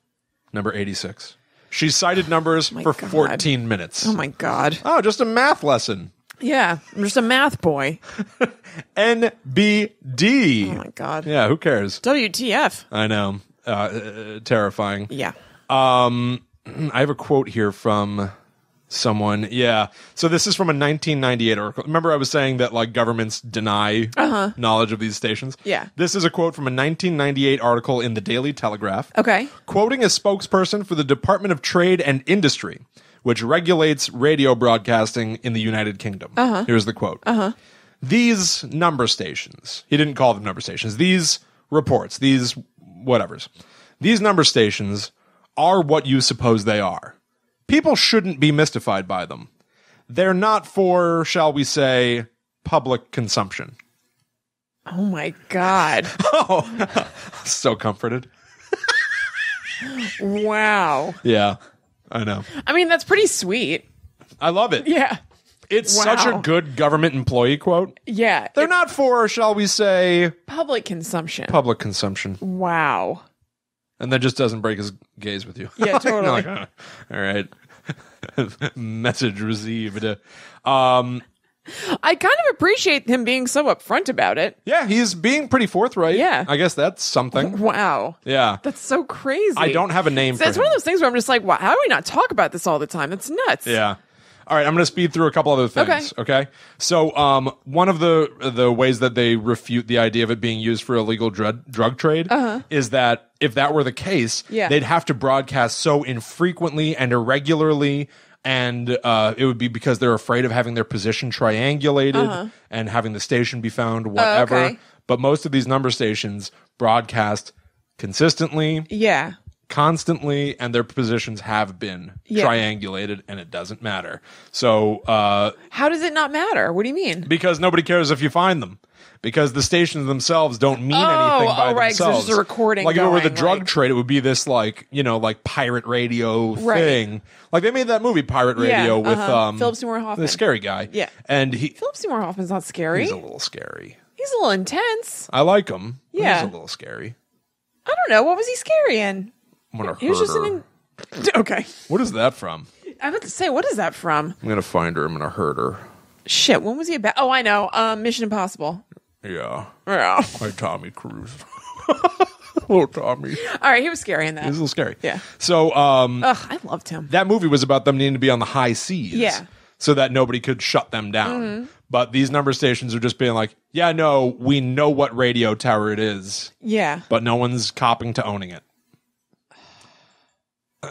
B: number 86. She cited numbers for
A: God.
B: 14 minutes.
A: Oh my God.
B: Oh, just a math lesson.
A: Yeah, I'm just a math boy.
B: NBD.
A: Oh my God.
B: yeah, who cares?
A: WTF.
B: I know. Uh, Uh, terrifying.
A: Yeah.
B: Um, I have a quote here from someone. Yeah. So this is from a 1998 article. Remember, I was saying that like governments deny knowledge of these stations.
A: Uh-huh. Yeah.
B: This is a quote from a 1998 article in the Daily Telegraph.
A: Okay.
B: Quoting a spokesperson for the Department of Trade and Industry, which regulates radio broadcasting in the United Kingdom. Uh-huh. Here's the quote. Uh-huh. These number stations, he didn't call them number stations, these reports, these whatevers, these number stations are what you suppose they are. People shouldn't be mystified by them. They're not for, shall we say, public consumption.
A: Oh my God.
B: Oh, so comforted.
A: wow.
B: Yeah, I know.
A: I mean, that's pretty sweet.
B: I love it.
A: Yeah.
B: It's such a good government employee quote.
A: Yeah.
B: They're
A: It's
B: not for, shall we say,
A: public consumption.
B: public consumption.
A: wow.
B: And that just doesn't break his gaze with you.
A: Yeah, totally.
B: Like, "Oh, all right. Message received. Um,
A: I kind of appreciate him being so upfront about it.
B: yeah, he's being pretty forthright.
A: Yeah.
B: I guess that's something.
A: Wow.
B: Yeah.
A: That's so crazy.
B: I don't have a name
A: So
B: for
A: it's
B: him.
A: one of those things where I'm just like, wow, how do we not talk about this all the time? That's nuts.
B: Yeah. All right, I'm going to speed through a couple other things. Okay. okay? So, um, one of the the ways that they refute the idea of it being used for illegal drug drug trade is that if that were the case,
A: Uh-huh. Yeah.
B: they'd have to broadcast so infrequently and irregularly. And uh, it would be because they're afraid of having their position triangulated and having the station be found, whatever.
A: Uh-huh. Oh, okay.
B: But most of these number stations broadcast consistently,
A: Yeah.
B: constantly and their positions have been
A: Yeah.
B: triangulated and it doesn't matter so uh
A: How does it not matter? What do you mean?
B: because nobody cares if you find them because the stations themselves don't mean
A: Oh,
B: anything by
A: oh, right, there's
B: themselves
A: just a recording
B: like if it were the drug
A: like-
B: trade it would be this like you know like pirate radio
A: Right.
B: thing like they made that movie pirate radio
A: Yeah,
B: with
A: uh-huh.
B: um
A: Philip Seymour Hoffman.
B: the scary guy
A: Yeah.
B: and he
A: Philip Seymour Hoffman's not scary.
B: he's a little scary He's
A: a, little intense.
B: i like him
A: Yeah.
B: he's a little scary
A: I don't know. What was he scary in?
B: I'm gonna
A: He was just an. In- okay.
B: what is that from
A: I was about to say, what is that from?
B: i'm gonna find her i'm gonna hurt her
A: Shit. When was he about? Oh, I know. Um, Mission Impossible.
B: Yeah
A: Yeah.
B: Like Tommy Cruise. Little Tommy.
A: All right. He was scary in
B: a little scary.
A: Yeah.
B: So um,
A: Ugh, I loved him.
B: that movie was about them needing to be on the high seas.
A: Yeah. Mm-hmm.
B: So that nobody could shut them down. But these number stations are just being like, yeah, no, we know what radio tower it is,
A: Yeah.
B: but no one's copping to owning it.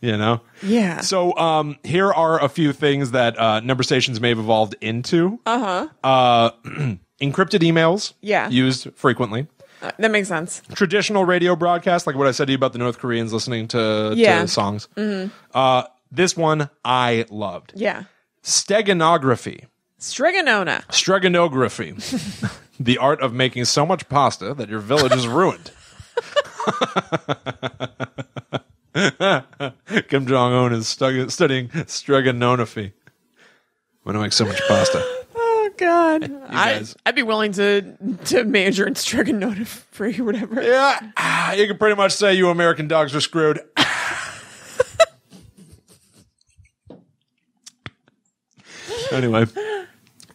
B: you know?
A: Yeah.
B: So um, here are a few things that uh, number stations may have evolved into. Uh-huh. Uh Encrypted emails.
A: Yeah.
B: Used frequently.
A: Uh, that makes sense.
B: traditional radio broadcast, like what I said to you about the North Koreans listening to,
A: Yeah.
B: to songs. Uh, this one I loved.
A: Yeah.
B: Steganography.
A: Strigonona.
B: Stregonography. the art of making so much pasta that your village is ruined. Kim Jong Un is stu- studying stregonography. I'm going to make so much pasta.
A: God. I,
B: guys.
A: I'd be willing to to major in Strigonona or whatever.
B: Yeah, ah, you can pretty much say you American dogs are screwed. anyway,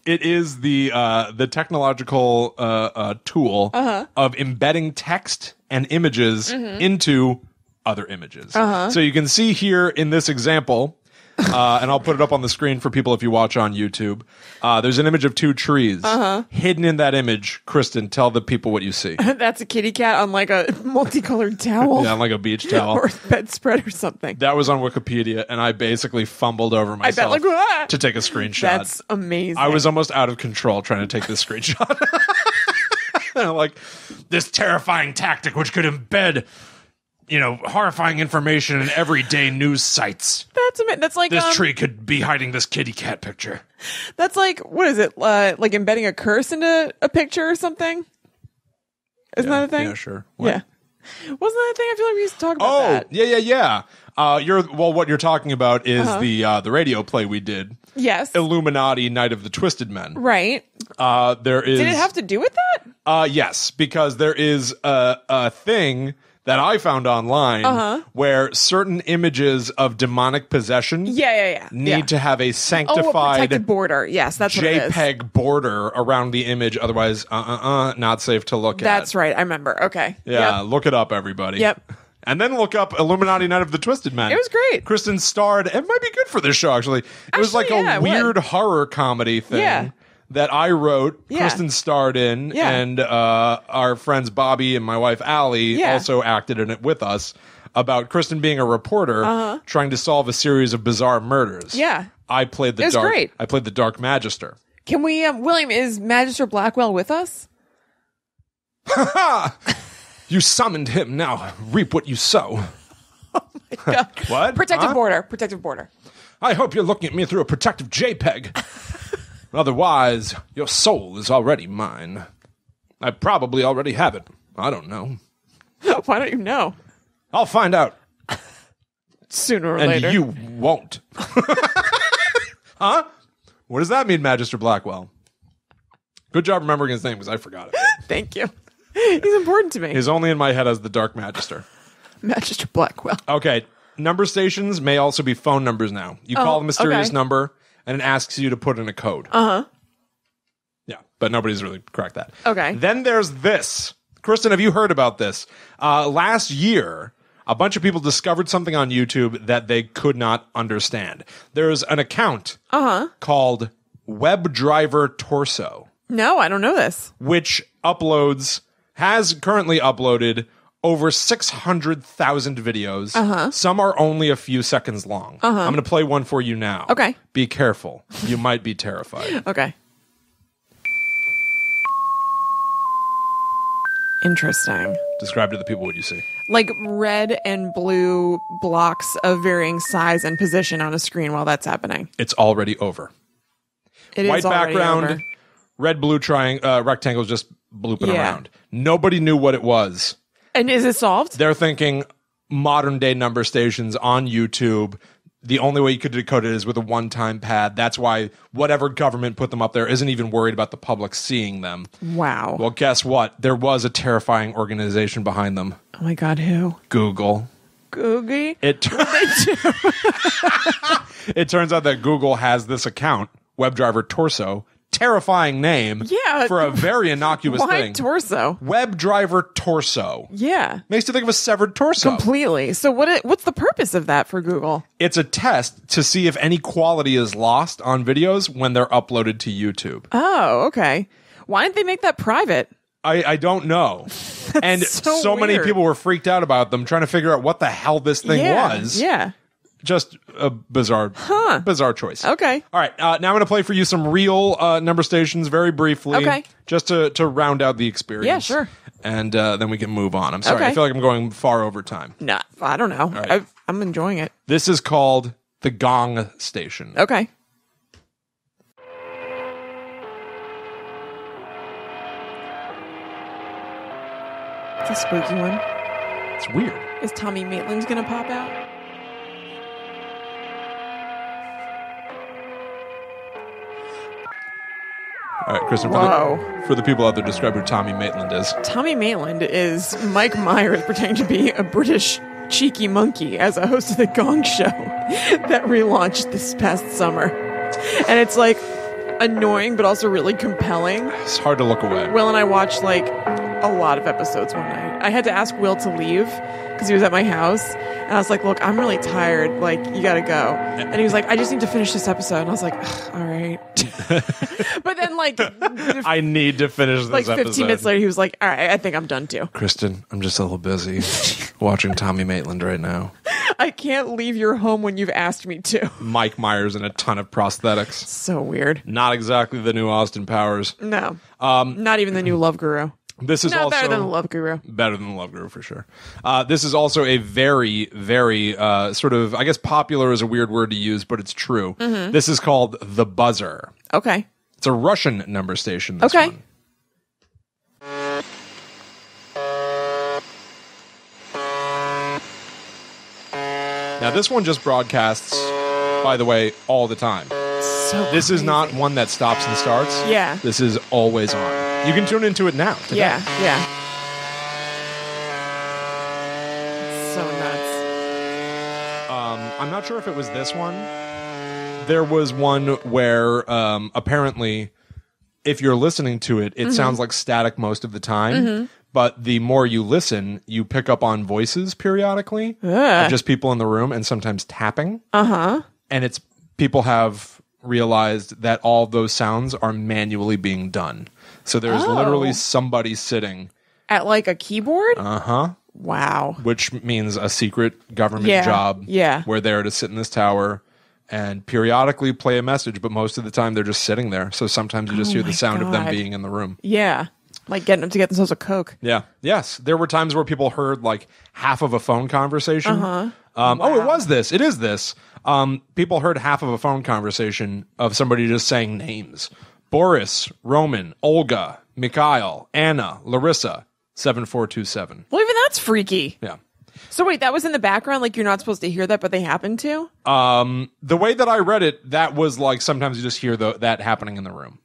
B: it is the uh, the technological uh, uh, tool of embedding text and images into other images. So you can see here in this example. Uh, and I'll put it up on the screen for people if you watch on YouTube. Uh, there's an image of two trees. Hidden in that image, Kristen, tell the people what you see.
A: That's a kitty cat on like a multicolored towel
B: Yeah, like a beach towel.
A: or bedspread or something.
B: That was on Wikipedia, and I basically fumbled over
A: bet,
B: myself
A: like, "Ah!"
B: to take a screenshot.
A: That's amazing.
B: I was almost out of control trying to take this screenshot. like this terrifying tactic, which could embed, you know, horrifying information in everyday news sites.
A: That's ama- that's like
B: This
A: um,
B: tree could be hiding this kitty cat picture.
A: That's like what is it? Uh, like embedding a curse into a picture or something? Isn't that a thing?
B: Yeah, sure.
A: Yeah. Wasn't that a thing? I feel like we used to talk about
B: Oh,
A: that.
B: yeah, yeah, yeah. Uh, you're well. What you're talking about is
A: Uh-huh.
B: the uh, the radio play we did,
A: Yes.
B: Illuminati Night of the Twisted Men.
A: right.
B: Uh, there is.
A: Did it have to do with that?
B: Uh, yes, because there is a, a thing that I found online
A: Uh-huh.
B: where certain images of demonic possession
A: Yeah, yeah, yeah.
B: need
A: yeah.
B: to have a
A: oh, a
B: sanctified
A: border. Yes, that's what it is.
B: JPEG border around the image. Otherwise, uh, uh, uh, not safe to look
A: That's
B: at.
A: That's right. I remember. Okay.
B: Yeah,
A: Yep.
B: look it up, everybody.
A: Yep.
B: And then look up Illuminati Night of the Twisted Men.
A: It was great.
B: Kristen starred. It might be good for this show, actually. It was like
A: Actually, yeah,
B: a
A: it
B: weird horror comedy thing
A: Yeah.
B: That I wrote.
A: Yeah.
B: Kristen starred in,
A: Yeah.
B: and uh, our friends Bobby and my wife Allie
A: Yeah.
B: also acted in it with us. About Kristen being a reporter trying to solve a series of bizarre murders.
A: Uh-huh. Yeah.
B: I played the
A: It was
B: dark.
A: great.
B: I played the Dark Magister.
A: Can we, um, William, is Magister Blackwell with us?
B: You summoned him. Now reap what you sow. Oh my god. What?
A: Protective
B: Huh?
A: border. Protective border.
B: I hope you're looking at me through a protective JPEG. Otherwise, your soul is already mine. I probably already have it. I don't know.
A: Why don't you know?
B: I'll find out,
A: Sooner or
B: and
A: later.
B: you won't. huh? What does that mean, Magister Blackwell? Good job remembering his name because I forgot it.
A: Thank you. He's important to me.
B: He's only in my head as the Dark Magister.
A: Magister Blackwell.
B: Okay, number stations may also be phone numbers now. You call
A: Oh,
B: the mysterious
A: okay.
B: number, and it asks you to put in a code. Uh huh. Yeah, but nobody's really cracked that.
A: Okay.
B: Then there's this. Kristen, have you heard about this? Uh, last year, a bunch of people discovered something on YouTube that they could not understand. There's an account uh-huh. called WebDriver Torso,
A: No, I don't know this.
B: which uploads, has currently uploaded over 600,000 videos. Some are only a few seconds long. I'm going to play one for you now.
A: Okay.
B: Be careful. You might be terrified.
A: Okay. Interesting.
B: Describe to the people what you see.
A: Like red and blue blocks of varying size and position on a screen while that's happening.
B: It's already over.
A: It is
B: White
A: already
B: background,
A: over.
B: red blue triangle, uh, rectangles just blooping
A: Yeah.
B: around. Nobody knew what it was.
A: And is it solved?
B: They're thinking modern day number stations on YouTube. The only way you could decode it is with a one time pad. That's why whatever government put them up there isn't even worried about the public seeing them.
A: Wow.
B: Well, guess what? There was a terrifying organization behind them
A: oh my god, who?
B: Google.
A: Googie?
B: It, tur- it turns out that Google has this account, WebDriver Torso, terrifying name
A: Yeah.
B: for a very innocuous
A: Why
B: thing.
A: torso?
B: Web driver Torso.
A: Yeah.
B: Makes you think of a severed torso.
A: Completely. So what it, what's the purpose of that for Google?
B: it's a test to see if any quality is lost on videos when they're uploaded to YouTube.
A: Oh, okay. Why didn't they make that private?
B: I, I don't know. and
A: so
B: so, many people were freaked out about them trying to figure out what the hell this thing
A: yeah.
B: was.
A: Yeah.
B: Just a bizarre, bizarre choice.
A: Okay.
B: All right. Uh, now I'm going to play for you some real uh, number stations very briefly.
A: Okay.
B: Just to, to round out the experience.
A: Yeah, sure.
B: And uh, then we can move on. I'm sorry. I feel like I'm going far over time.
A: Nah, I don't know.
B: right.
A: I, I'm enjoying it.
B: This is called the Gong Station.
A: Okay. It's a spooky one.
B: It's weird.
A: Is Tommy Maitland gonna pop out?
B: All right, Kristen, for the, for the people out there, describe who Tommy Maitland is.
A: Tommy Maitland is Mike Myers pretending to be a British cheeky monkey as a host of the Gong Show that relaunched this past summer. And it's like annoying but also really compelling.
B: It's hard to look away.
A: Will and I watched like a lot of episodes one night. I had to ask Will to leave because he was at my house. And I was like, look, I'm really tired. Like, you got to go. And he was like, I just need to finish this episode. And I was like, all right. but then, like,
B: I need to finish this
A: like 15
B: episode.
A: minutes later, he was like, all right, I think I'm done too.
B: Kristen, I'm just a little busy watching Tommy Maitland right now.
A: I can't leave your home when you've asked me to.
B: Mike Myers and a ton of prosthetics.
A: So weird.
B: Not exactly the new Austin Powers.
A: No. Um, Not even the new Love Guru.
B: This is also
A: better than the Love Guru.
B: better than the Love Guru for sure. Uh, this is also a very, very uh, sort of, I guess, popular is a weird word to use, but it's true.
A: Mm-hmm.
B: This is called the Buzzer.
A: Okay.
B: It's a Russian number station. This
A: Okay.
B: one. Now this one just broadcasts, by the way, all the time.
A: So
B: This is not one that stops and starts.
A: Yeah.
B: This is always on. You can tune into it now. today.
A: Yeah, yeah. It's so nuts.
B: Um, I'm not sure if it was this one. There was one where um, apparently, if you're listening to it, it
A: Mm-hmm.
B: sounds like static most of the time. But the more you listen, you pick up on voices periodically just people in the room and sometimes tapping. Uh huh. And it's people have realized that all those sounds are manually being done. So there's
A: Oh.
B: literally somebody sitting,
A: At like a keyboard?
B: uh huh,
A: wow.
B: which means a secret government
A: Yeah,
B: job.
A: yeah.
B: We're there to sit in this tower and periodically play a message, but most of the time they're just sitting there. So sometimes you just
A: Oh
B: hear the sound of them being in the room.
A: Yeah. Like getting them to get themselves a Coke.
B: Yeah. Yes. There were times where people heard like half of a phone conversation.
A: Uh-huh.
B: Um, Oh, it was this. It is this. Um, people heard half of a phone conversation of somebody just saying names Boris, Roman, Olga, Mikhail, Anna, Larissa, 7427.
A: Well, even that's freaky.
B: Yeah.
A: So wait, that was in the background. Like you're not supposed to hear that, but they happen to.
B: Um, the way that I read it, that was like sometimes you just hear the, that happening in the room.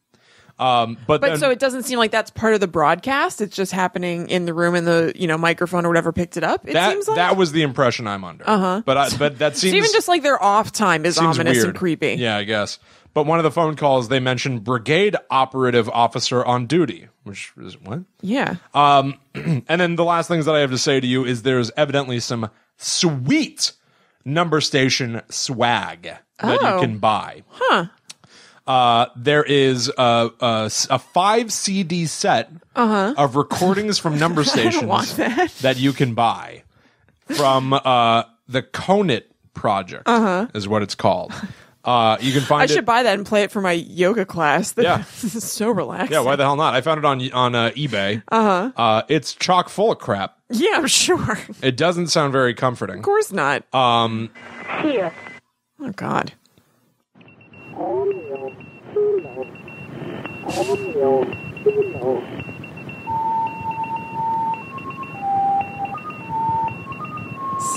B: Um, but
A: But
B: then,
A: so it doesn't seem like that's part of the broadcast. It's just happening in the room, and the you know microphone or whatever picked it up. It
B: that
A: seems like
B: that was the impression I'm under. Uh huh. But I, but that seems
A: so even just like their off time is ominous
B: weird.
A: and creepy.
B: Yeah, I guess. But one of the phone calls, they mentioned brigade operative officer on duty, which is what?
A: Yeah.
B: Um, and then the last things that I have to say to you is there's evidently some sweet number station swag that
A: Oh.
B: you can buy. Huh. Uh, there is a, a, a five CD set of recordings from number stations
A: Uh-huh. want that.
B: you can buy from uh, the Conet Project, is what it's called. Uh, you can find
A: Uh-huh. I
B: it.
A: should buy that and play it for my yoga class.
B: Yeah.
A: this is so relaxing.
B: yeah, why the hell not? I found it on on uh, eBay. Uh-huh. Uh It's chock full of crap.
A: Yeah, I'm sure.
B: It doesn't sound very comforting.
A: Of course not.
B: Um,
C: Here.
A: oh God.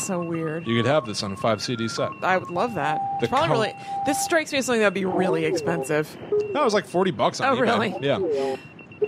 A: So weird.
B: you could have this on a five CD set.
A: I would love that.
B: The
A: It's probably really. This strikes me as something that'd be really expensive.
B: That was like forty bucks on
A: Oh,
B: eBay.
A: really?
B: Yeah.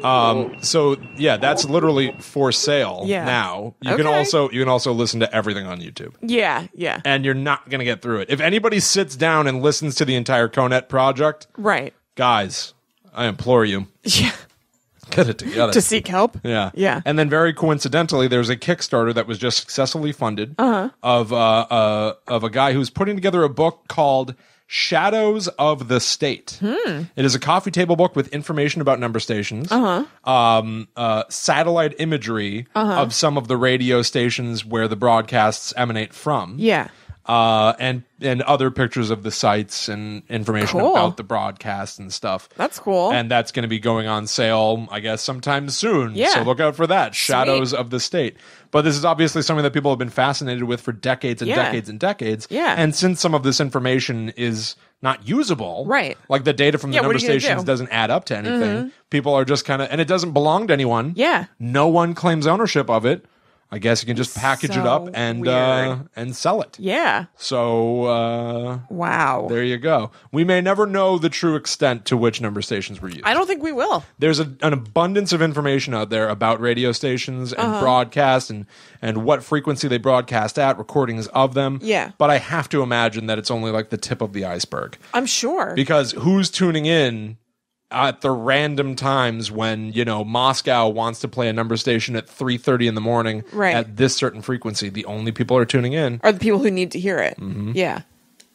B: Um. So yeah, that's literally for sale
A: Yeah.
B: now. You can
A: Okay.
B: also you can also listen to everything on YouTube,
A: Yeah, yeah.
B: and you're not gonna get through it. If anybody sits down and listens to the entire Conet project,
A: Right.
B: guys, I implore you,
A: Yeah.
B: get it together.
A: To seek help.
B: Yeah.
A: Yeah.
B: And then very coincidentally, there's a Kickstarter that was just successfully funded
A: Uh-huh.
B: of uh, uh of a guy who's putting together a book called Shadows of the State.
A: Hmm.
B: It is a coffee table book with information about number stations, uh-huh. um, uh, satellite imagery
A: Uh-huh.
B: of some of the radio stations where the broadcasts emanate from
A: Yeah.
B: Uh, and and other pictures of the sites and information
A: Cool.
B: about the broadcast and stuff.
A: That's cool.
B: And that's going to be going on sale, I guess, sometime soon.
A: Yeah.
B: So look out for that. Shadows of the State. But this is obviously something that people have been fascinated with for decades and
A: Yeah.
B: decades and decades.
A: Yeah.
B: And since some of this information is not usable,
A: Right.
B: Like the data from the
A: Yeah,
B: number
A: are you gonna
B: stations
A: do? Mm-hmm.
B: doesn't add up to anything. People are just kind of, and it doesn't belong to anyone.
A: Yeah.
B: No one claims ownership of it. I guess you can just package it up and uh, and sell it.
A: yeah.
B: So uh,
A: Wow.
B: there you go. We may never know the true extent to which number stations were used.
A: I don't think we will.
B: There's a, an abundance of information out there about radio stations and
A: Uh-huh.
B: broadcast and and what frequency they broadcast at, recordings of them.
A: Yeah.
B: But I have to imagine that it's only like the tip of the iceberg
A: I'm sure.
B: because who's tuning in at the random times when you know Moscow wants to play a number station at 3:30 in the morning
A: Right.
B: at this certain frequency the only people are tuning in
A: Are the people who need to hear it. Yeah.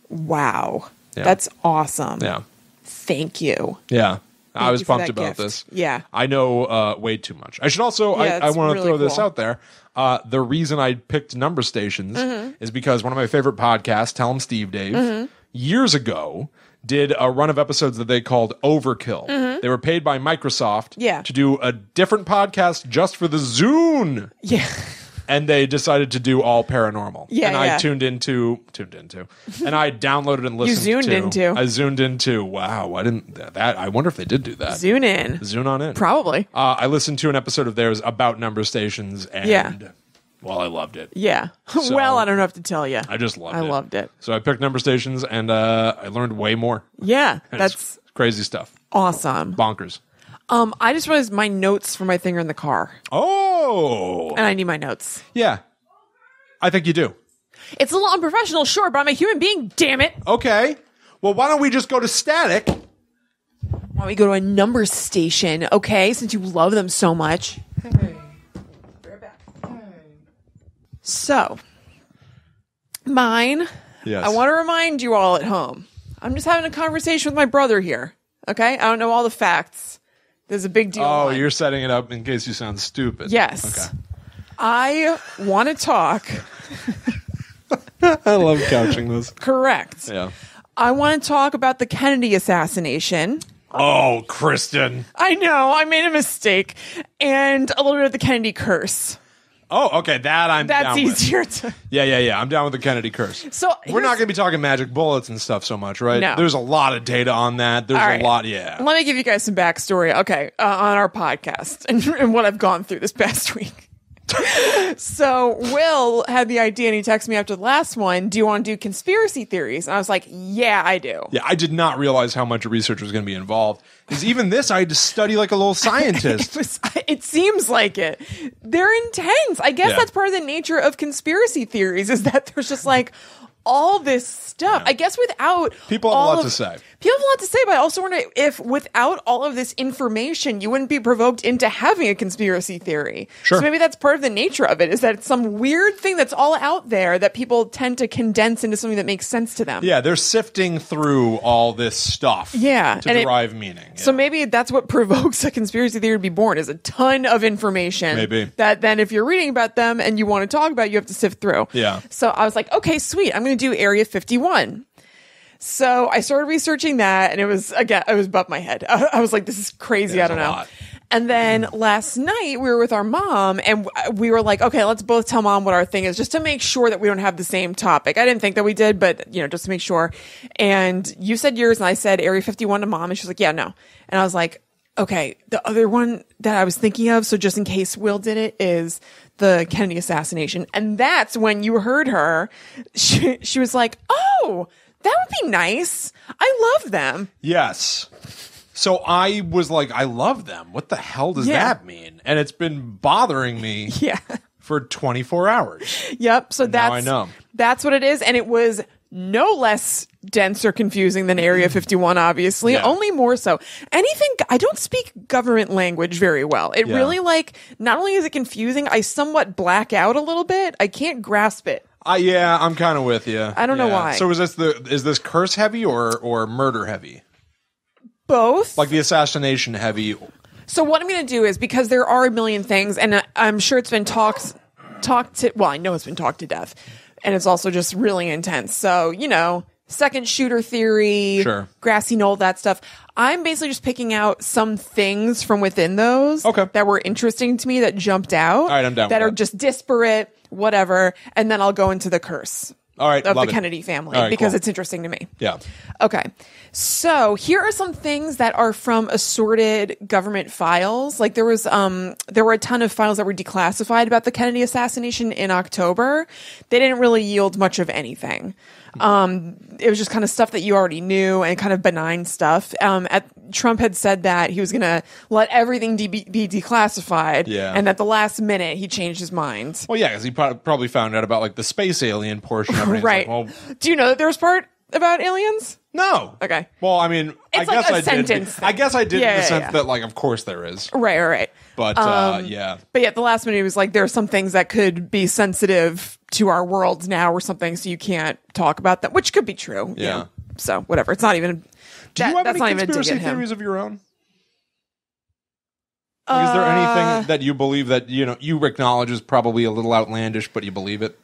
A: Wow.
B: Mm-hmm. Yeah.
A: That's awesome.
B: yeah
A: Thank you.
B: yeah I was pumped about
A: gift.
B: this
A: Yeah.
B: I know uh, way too much I should also
A: Yeah,
B: I, I want to
A: really
B: throw this out there uh, the reason I picked number stations
A: Mm-hmm.
B: is because one of my favorite podcasts Tell Them Steve Dave
A: Mm-hmm.
B: years ago did a run of episodes that they called Overkill. They were paid by Microsoft
A: Mm-hmm. Yeah.
B: to do a different podcast just for the Zune.
A: Yeah.
B: and they decided to do all paranormal.
A: Yeah,
B: and I
A: yeah.
B: tuned into tuned into, and I downloaded and listened.
A: You zoomed
B: to.
A: into.
B: I zoomed into. Wow, I didn't that. I wonder if they did do that.
A: Zune in.
B: Zune on in.
A: Probably.
B: Uh, I listened to an episode of theirs about number stations, and
A: Yeah.
B: Well, I loved it.
A: Yeah.
B: So-
A: well, I don't have to tell you.
B: I just loved
A: I
B: it.
A: I loved it.
B: So I picked number stations, and uh, I learned way more.
A: Yeah. That's
B: crazy stuff.
A: awesome.
B: Bonkers.
A: Um, I just realized my notes for my thing are in the car,
B: Oh,
A: and I need my notes.
B: yeah. I think you do.
A: It's a little unprofessional, sure, but I'm a human being. Damn it!
B: Okay. Well, why don't we just go to static?
A: Why don't we go to a number station, okay? Since you love them so much. So, mine.
B: Yes.
A: I want to remind you all at home. I'm just having a conversation with my brother here. Okay, I don't know all the facts. There's a big deal.
B: Oh, you're setting it up in case you sound stupid.
A: Yes.
B: Okay.
A: I want to talk.
B: I love couching this.
A: Correct.
B: Yeah.
A: I want to talk about the Kennedy assassination.
B: Oh, Kristen.
A: I know I made a mistake, and a little bit of the Kennedy curse.
B: Oh, okay. That I'm
A: That's
B: down with.
A: easier to.
B: Yeah, yeah, yeah. I'm down with the Kennedy curse.
A: So
B: We're not going to be talking magic bullets and stuff so much, right?
A: No.
B: There's a lot of data on that. There's
A: All
B: a lot. Yeah.
A: Let me give you guys some backstory. Okay, uh, on our podcast and, and what I've gone through this past week. So Will had the idea, and he texted me after the last one. Do you want to do conspiracy theories? And I was like, Yeah, I do.
B: Yeah, I did not realize how much research was going to be involved. Because even this, I had to study like a little
A: It,
B: scientist.
A: was, it seems like it. They're intense. I guess
B: Yeah.
A: that's part of the nature of conspiracy theories is that there's just like all this stuff. I guess without
B: People have a lot
A: of-
B: to say.
A: People have a lot to say, but I also wonder if without all of this information, you wouldn't be provoked into having a conspiracy theory.
B: Sure.
A: So maybe that's part of the nature of it is that it's some weird thing that's all out there that people tend to condense into something that makes sense to them.
B: Yeah, they're sifting through all this stuff.
A: Yeah,
B: to
A: and it-
B: derive meaning.
A: So maybe that's what provokes a conspiracy theory to be born is a ton of information.
B: Maybe.
A: That then if you're reading about them and you want to talk about it, you have to sift through.
B: Yeah.
A: So I was like, okay, sweet. I'm going to do Area 51. So I started researching that and it was, again, I was above my head. I, I was like, this is crazy. I don't know.
B: lot.
A: And then last night we were with our mom and we were like, okay, let's both tell mom what our thing is just to make sure that we don't have the same topic. I didn't think that we did, but you know, just to make sure. And you said yours and I said Area 51 to mom and she was like, yeah, no. And I was like, okay, the other one that I was thinking of, so just in case Will did it, is the Kennedy assassination. And that's when you heard her. She, she was like, oh, that would be nice. I love them.
B: Yes. So I was like, I love them. What the hell does
A: Yeah.
B: that mean? And it's been bothering me
A: Yeah.
B: for 24 hours.
A: Yep. So that's
B: I know.
A: that's what it is, and it was no less dense or confusing than Area 51. Obviously,
B: Yeah.
A: only more so. Anything I don't speak government language very well. It
B: Yeah.
A: really like not only is it confusing, I somewhat black out a little bit. I can't grasp it.
B: Uh, yeah, I'm kind of with you.
A: I don't know why.
B: So is this the is this curse heavy or or murder heavy?
A: Both.
B: Like the assassination heavy?
A: So what I'm going to do is because there are a million things, and I- I'm sure it's been talked talked to. Well, I know it's been talked to death, and it's also just really intense. So you know, second shooter theory,
B: Sure.
A: grassy knoll, that stuff. I'm basically just picking out some things from within those
B: Okay.
A: that were interesting to me that jumped out. All
B: right, I'm down
A: That
B: with
A: are
B: that.
A: just disparate, whatever, and then I'll go into the curse
B: All right,
A: of the
B: it.
A: Kennedy family
B: right,
A: because
B: cool.
A: it's interesting to me.
B: Yeah.
A: Okay. So here are some things that are from assorted government files. Like there was, um, there were a ton of files that were declassified about the Kennedy assassination in October. They didn't really yield much of anything. Um, it was just kind of stuff that you already knew and kind of benign stuff. Um, at, Trump had said that he was going to let everything de- be declassified.
B: Yeah.
A: And at the last minute, he changed his mind.
B: Well, yeah, because he pro- probably found out about like the space alien portion of it.
A: right.
B: Like, well,
A: Do you know that there was part about aliens?
B: no.
A: Okay.
B: Well, I mean, I
A: like
B: guess
A: a
B: I did. I guess I did
A: Yeah,
B: in the
A: yeah,
B: sense
A: yeah.
B: that, like, of course there is.
A: Right, right, right.
B: But uh,
A: Um,
B: yeah,
A: But yeah, at the last minute, he was like, there are some things that could be sensitive to our world now or something, so you can't talk about them, which could be true. you
B: Yeah.
A: know. So whatever. It's not even.
B: do
A: that-
B: you have
A: that's
B: any
A: a dig
B: conspiracy
A: at him.
B: theories of your own? Like, is there anything that you believe that you know you acknowledge is probably a little outlandish, but you believe it?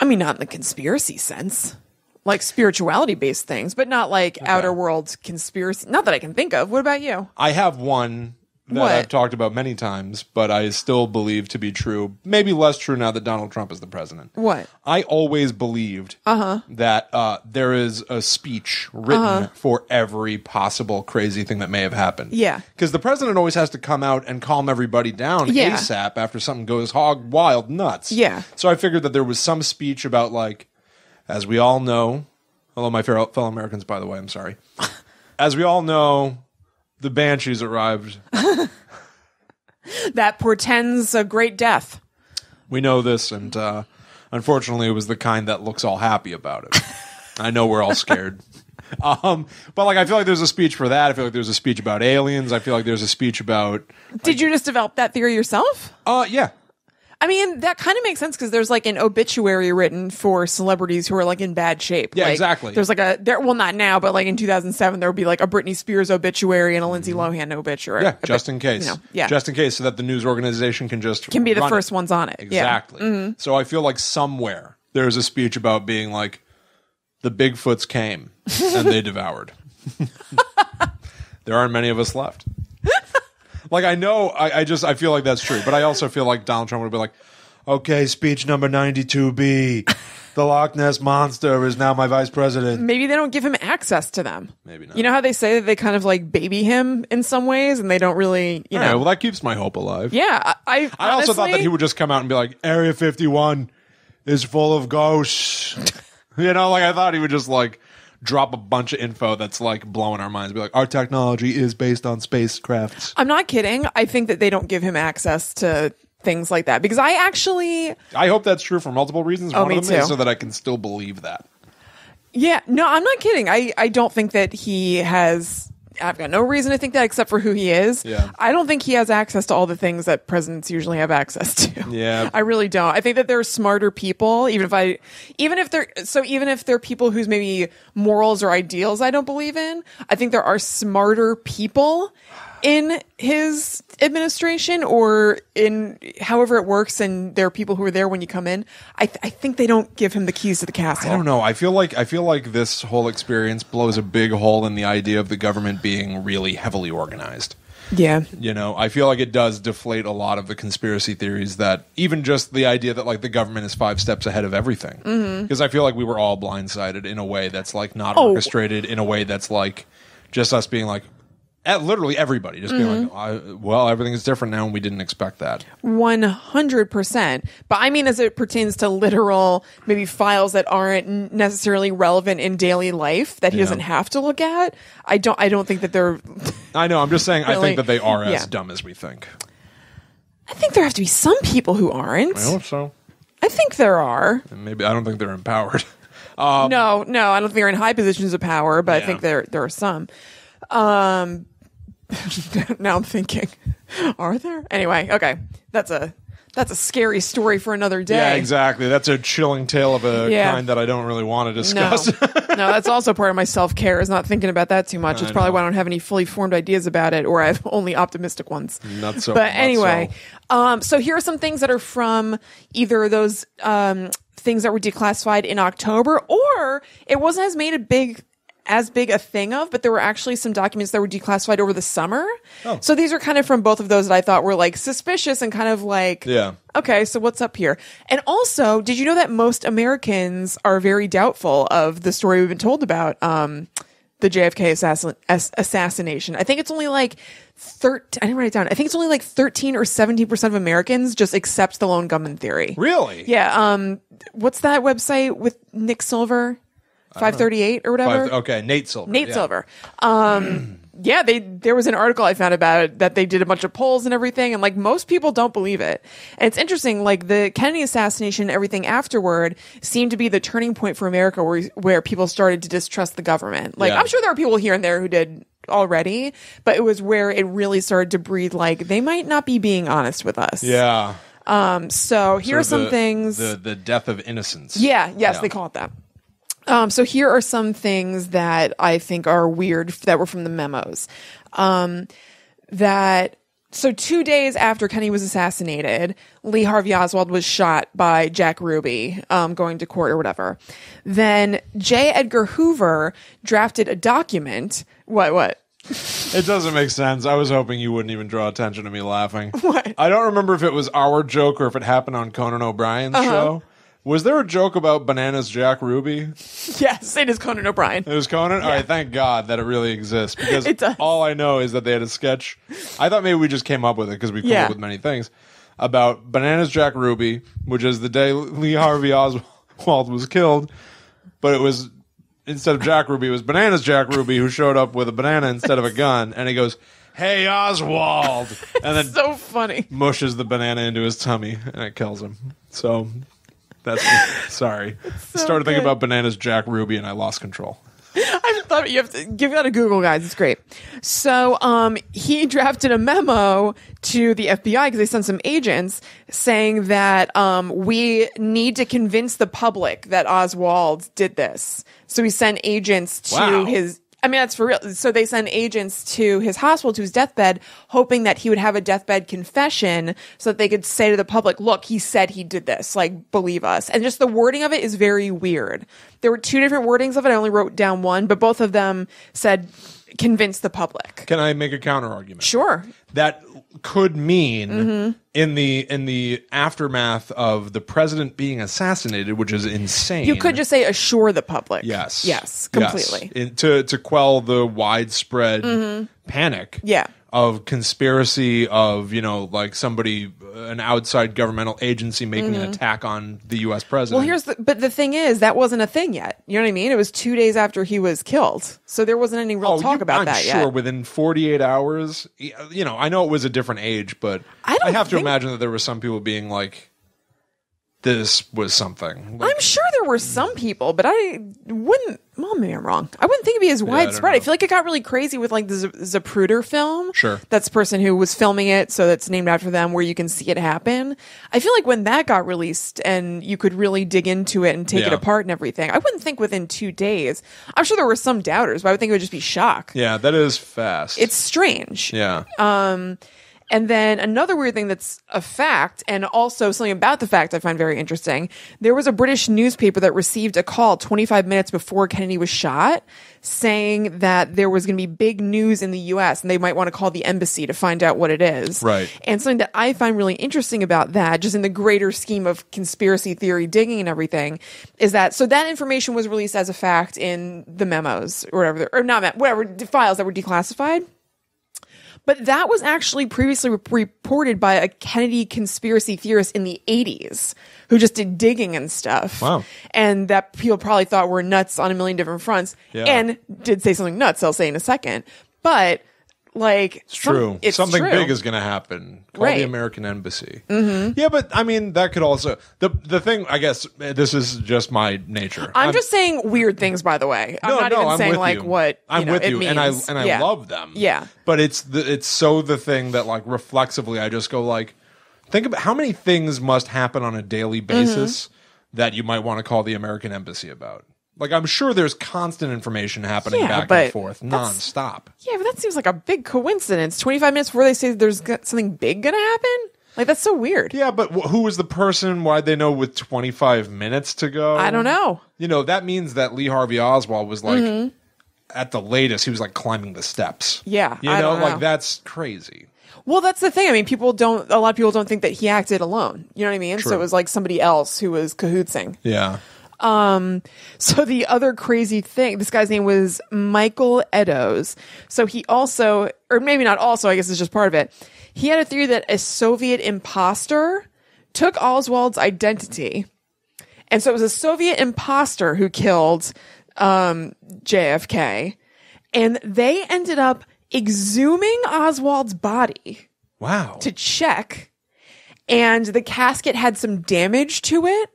A: I mean, not in the conspiracy sense, like spirituality based things, but not like outer world conspiracy. Not that I can think of. What about you?
B: I have one that
A: What?
B: I've talked about many times, but I still believe to be true. Maybe less true now that Donald Trump is the president.
A: What?
B: I always believed that uh, there is a speech written for every possible crazy thing that may have happened.
A: Yeah.
B: Because the president always has to come out and calm everybody down
A: Yeah.
B: ASAP after something goes hog wild nuts.
A: Yeah.
B: So I figured that there was some speech about, like, as we all know, hello, my fellow Americans, by the way, I'm sorry. as we all know, the Banshees arrived.
A: That portends a great death.
B: We know this, and uh, unfortunately, it was the kind that looks all happy about it. I know we're all scared. Um, but like, I feel like there's a speech for that. I feel like there's a speech about aliens. I feel like there's a speech about,
A: Did you just develop that theory yourself?
B: uh, yeah,
A: I mean, that kind of makes sense because there's like an obituary written for celebrities who are like in bad shape.
B: Yeah,
A: Like,
B: exactly.
A: There's like a there. Well, not now, but like in 2007, there would be like a Britney Spears obituary and a Lindsay Lohan obituary.
B: Mm-hmm. yeah, just in case,
A: You know, yeah,
B: just in case, so that the news organization can just
A: can be the first
B: it.
A: ones on it.
B: Exactly.
A: Mm-hmm.
B: So I feel like somewhere there's a speech about being like, the Bigfoots came and they devoured. there aren't many of us left. Like I know, I, I just I feel like that's true, but I also feel like Donald Trump would be like, okay, speech number ninety two B, the Loch Ness monster is now my vice president.
A: Maybe they don't give him access to them.
B: Maybe not.
A: You know how they say that they kind of like baby him in some ways, and they don't really, you
B: All right,
A: know.
B: well that keeps my hope alive.
A: yeah, I. I,
B: I also thought that he would just come out and be like, Area 51 is full of ghosts. you know, like I thought he would just like drop a bunch of info that's like blowing our minds. Be like, our technology is based on spacecraft.
A: I'm not kidding. I think that they don't give him access to things like that because I actually
B: I hope that's true for multiple reasons.
A: Oh,
B: One
A: me
B: of them is
A: too.
B: so that I can still believe that.
A: Yeah, no, I'm not kidding. I, I don't think that he has. I've got no reason to think that except for who he is.
B: Yeah.
A: I don't think he has access to all the things that presidents usually have access to.
B: Yeah.
A: I really don't. I think that there are smarter people, even if I, even if they're, so even if they're people whose maybe morals or ideals I don't believe in, I think there are smarter people in his administration or in however it works and there are people who are there when you come in. I, th- I think they don't give him the keys to the castle.
B: I don't know. I feel like I feel like this whole experience blows a big hole in the idea of the government being really heavily organized.
A: Yeah.
B: You know, I feel like it does deflate a lot of the conspiracy theories that even just the idea that like the government is five steps ahead of everything. Mm-hmm. Because I feel like we were all blindsided in a way that's like not
A: Oh.
B: orchestrated, in a way that's like just us being like, literally everybody just being like, I, well, everything is different now, and we didn't expect that.
A: One hundred percent. But I mean, as it pertains to literal, maybe files that aren't necessarily relevant in daily life that he
B: Yeah.
A: doesn't have to look at. I don't. I don't think that they're.
B: I know. I'm just saying. I
A: Really?
B: think that they are as
A: Yeah.
B: dumb as we think.
A: I think there have to be some people who aren't.
B: I hope so.
A: I think there are.
B: And maybe I don't think they're empowered.
A: no, no, I don't think they're in high positions of power, but I
B: Yeah.
A: think there there are some. Um, now I'm thinking, are there? Anyway, okay, that's a that's a scary story for another day.
B: Yeah, exactly. That's a chilling tale of a
A: Yeah.
B: kind that I don't really want to discuss.
A: no, no that's also part of my self care is not thinking about that too much. It's
B: I
A: probably
B: know.
A: why I don't have any fully formed ideas about it, or I have only optimistic ones.
B: Not so-
A: But anyway, um, so here are some things that are from either those um, things that were declassified in October, or it wasn't as made a big as big a thing of, but there were actually some documents that were declassified over the summer.
B: Oh.
A: So these are kind of from both of those that I thought were like suspicious and kind of like
B: Yeah.
A: Okay, so what's up here? And also, did you know that most Americans are very doubtful of the story we've been told about um, the JFK assassin- ass- assassination? I think it's only like thirteen. I didn't write it down. I think it's only like thirteen or seventeen percent of Americans just accept the lone gunman theory.
B: really?
A: Yeah. Um, what's that website with Nick Silver? Five thirty eight or whatever.
B: Five- okay, Nate Silver.
A: Nate
B: yeah.
A: Silver. Um, yeah, they there was an article I found about it that they did a bunch of polls and everything, and like most people don't believe it. And it's interesting, like the Kennedy assassination and everything afterward seemed to be the turning point for America, where where people started to distrust the government. Like
B: Yeah.
A: I'm sure there are people here and there who did already, but it was where it really started to breathe. Like they might not be being honest with us.
B: Yeah. Um.
A: So here are some
B: the-
A: things.
B: The the death of innocence.
A: Yeah, yes,
B: Yeah.
A: they call it that. Um, so here are some things that I think are weird that were from the memos. Um, that so two days after Kennedy was assassinated, Lee Harvey Oswald was shot by Jack Ruby, um, going to court or whatever. Then J. Edgar Hoover drafted a document. What? What?
B: It doesn't make sense. I was hoping you wouldn't even draw attention to me laughing.
A: What?
B: I don't remember if it was our joke or if it happened on Conan O'Brien's
A: Uh-huh.
B: show. Was there a joke about bananas Jack Ruby?
A: Yes, it is Conan O'Brien.
B: It was Conan. All right, thank God that it really exists because
A: It does.
B: all I know is that they had a sketch. I thought maybe we just came up with it because we come
A: Yeah.
B: up with many things about bananas Jack Ruby, which is the day Lee Harvey Oswald was killed, but it was instead of Jack Ruby, it was bananas Jack Ruby who showed up with a banana instead of a gun, and he goes, "Hey Oswald," and then
A: So funny.
B: mushes the banana into his tummy and it kills him. So that's sorry. Started thinking about bananas Jack Ruby and I lost control.
A: I thought you have to give that a Google, guys. It's great. So, um, he drafted a memo to the FBI because they sent some agents saying that um, we need to convince the public that Oswald did this. So he sent agents to
B: Wow.
A: his. I mean, that's for real. So they send agents to his hospital, to his deathbed, hoping that he would have a deathbed confession so that they could say to the public, look, he said he did this. Like, believe us. And just the wording of it is very weird. There were two different wordings of it. I only wrote down one, but both of them said convince the public.
B: Can I make a counter argument?
A: Sure.
B: That could mean
A: Mm-hmm.
B: in the in the aftermath of the president being assassinated, which is insane.
A: You could just say assure the public.
B: yes,
A: Yes, completely.
B: In- to to quell the widespread panic.
A: Yeah.
B: Of conspiracy of you know like somebody an outside governmental agency making an attack on the U.S. president.
A: Mm-hmm. Well, here's the but the thing is that wasn't a thing yet. You know what I mean? It was two days after he was killed, so there wasn't any real talk
B: you-
A: about
B: Oh, I'm
A: that
B: sure
A: yet.
B: within 48 hours, you know, I know it was a different age, but
A: I don't
B: have to imagine that there were some people being like, "This was something." Like,
A: I'm sure were some people, but I wouldn't. Well, maybe I'm wrong. I wouldn't think it'd be as widespread. I,
B: know.
A: feel like it got really crazy with like the Z- Zapruder film.
B: Sure.
A: that's the person who was filming it, so that's named after them, where you can see it happen. I feel like when that got released and you could really dig into it and take it apart and everything, I wouldn't think within two days. I'm sure there were some doubters, but I would think it would just be shock.
B: yeah, that is fast.
A: It's strange.
B: yeah.
A: Um, And then another weird thing that's a fact, and also something about the fact I find very interesting. There was a British newspaper that received a call 25 minutes before Kennedy was shot saying that there was going to be big news in the US and they might want to call the embassy to find out what it is.
B: Right.
A: And something that I find really interesting about that, just in the greater scheme of conspiracy theory digging and everything, is that so that information was released as a fact in the memos or whatever, or not, whatever, the files that were declassified. But that was actually previously re- reported by a Kennedy conspiracy theorist in the 80s who just did digging and stuff.
B: Wow.
A: And that people probably thought were nuts on a million different fronts.
B: Yeah.
A: And did say something nuts, I'll say in a second. But, like,
B: It's true.
A: it's
B: Something
A: true.
B: big is going to happen. Call
A: Right.
B: the American embassy. Mm-hmm. Yeah, but I mean, that could also the the thing. I guess uh, this is just my nature.
A: I'm, just saying weird things, by the way. I'm
B: no,
A: not
B: no,
A: even
B: I'm
A: saying like
B: you.
A: what you
B: I'm
A: know,
B: with
A: it
B: you, and I and I
A: Yeah.
B: love them.
A: Yeah.
B: but it's the, it's so the thing that like reflexively, I just go like, think about how many things must happen on a daily
A: Mm-hmm.
B: basis that you might want to call the American embassy about. Like I'm sure there's constant information happening
A: Yeah,
B: back and
A: but
B: forth
A: that's-
B: nonstop.
A: Yeah, but that seems like a big coincidence. 25 minutes before they say there's something big going to happen? Like, that's so weird.
B: Yeah, but wh- who was the person? Why'd they know with 25 minutes to go?
A: I don't know.
B: You know, that means that Lee Harvey Oswald was like, at the latest, he was like climbing the steps.
A: Mm-hmm. Yeah,
B: You
A: I
B: know,
A: don't
B: like that's crazy.
A: Well, that's the thing. I mean, people don't, a lot of people don't think that he acted alone. You know what I mean? So
B: True.
A: it was like somebody else who was cahootsing.
B: Yeah.
A: So the other crazy thing, this guy's name was Michael Eddowes. So he also, or maybe not also, I guess it's just part of it. He had a theory that a Soviet imposter took Oswald's identity. And so it was a Soviet imposter who killed um, JFK. And they ended up exhuming Oswald's body
B: Wow.
A: to check and the casket had some damage to it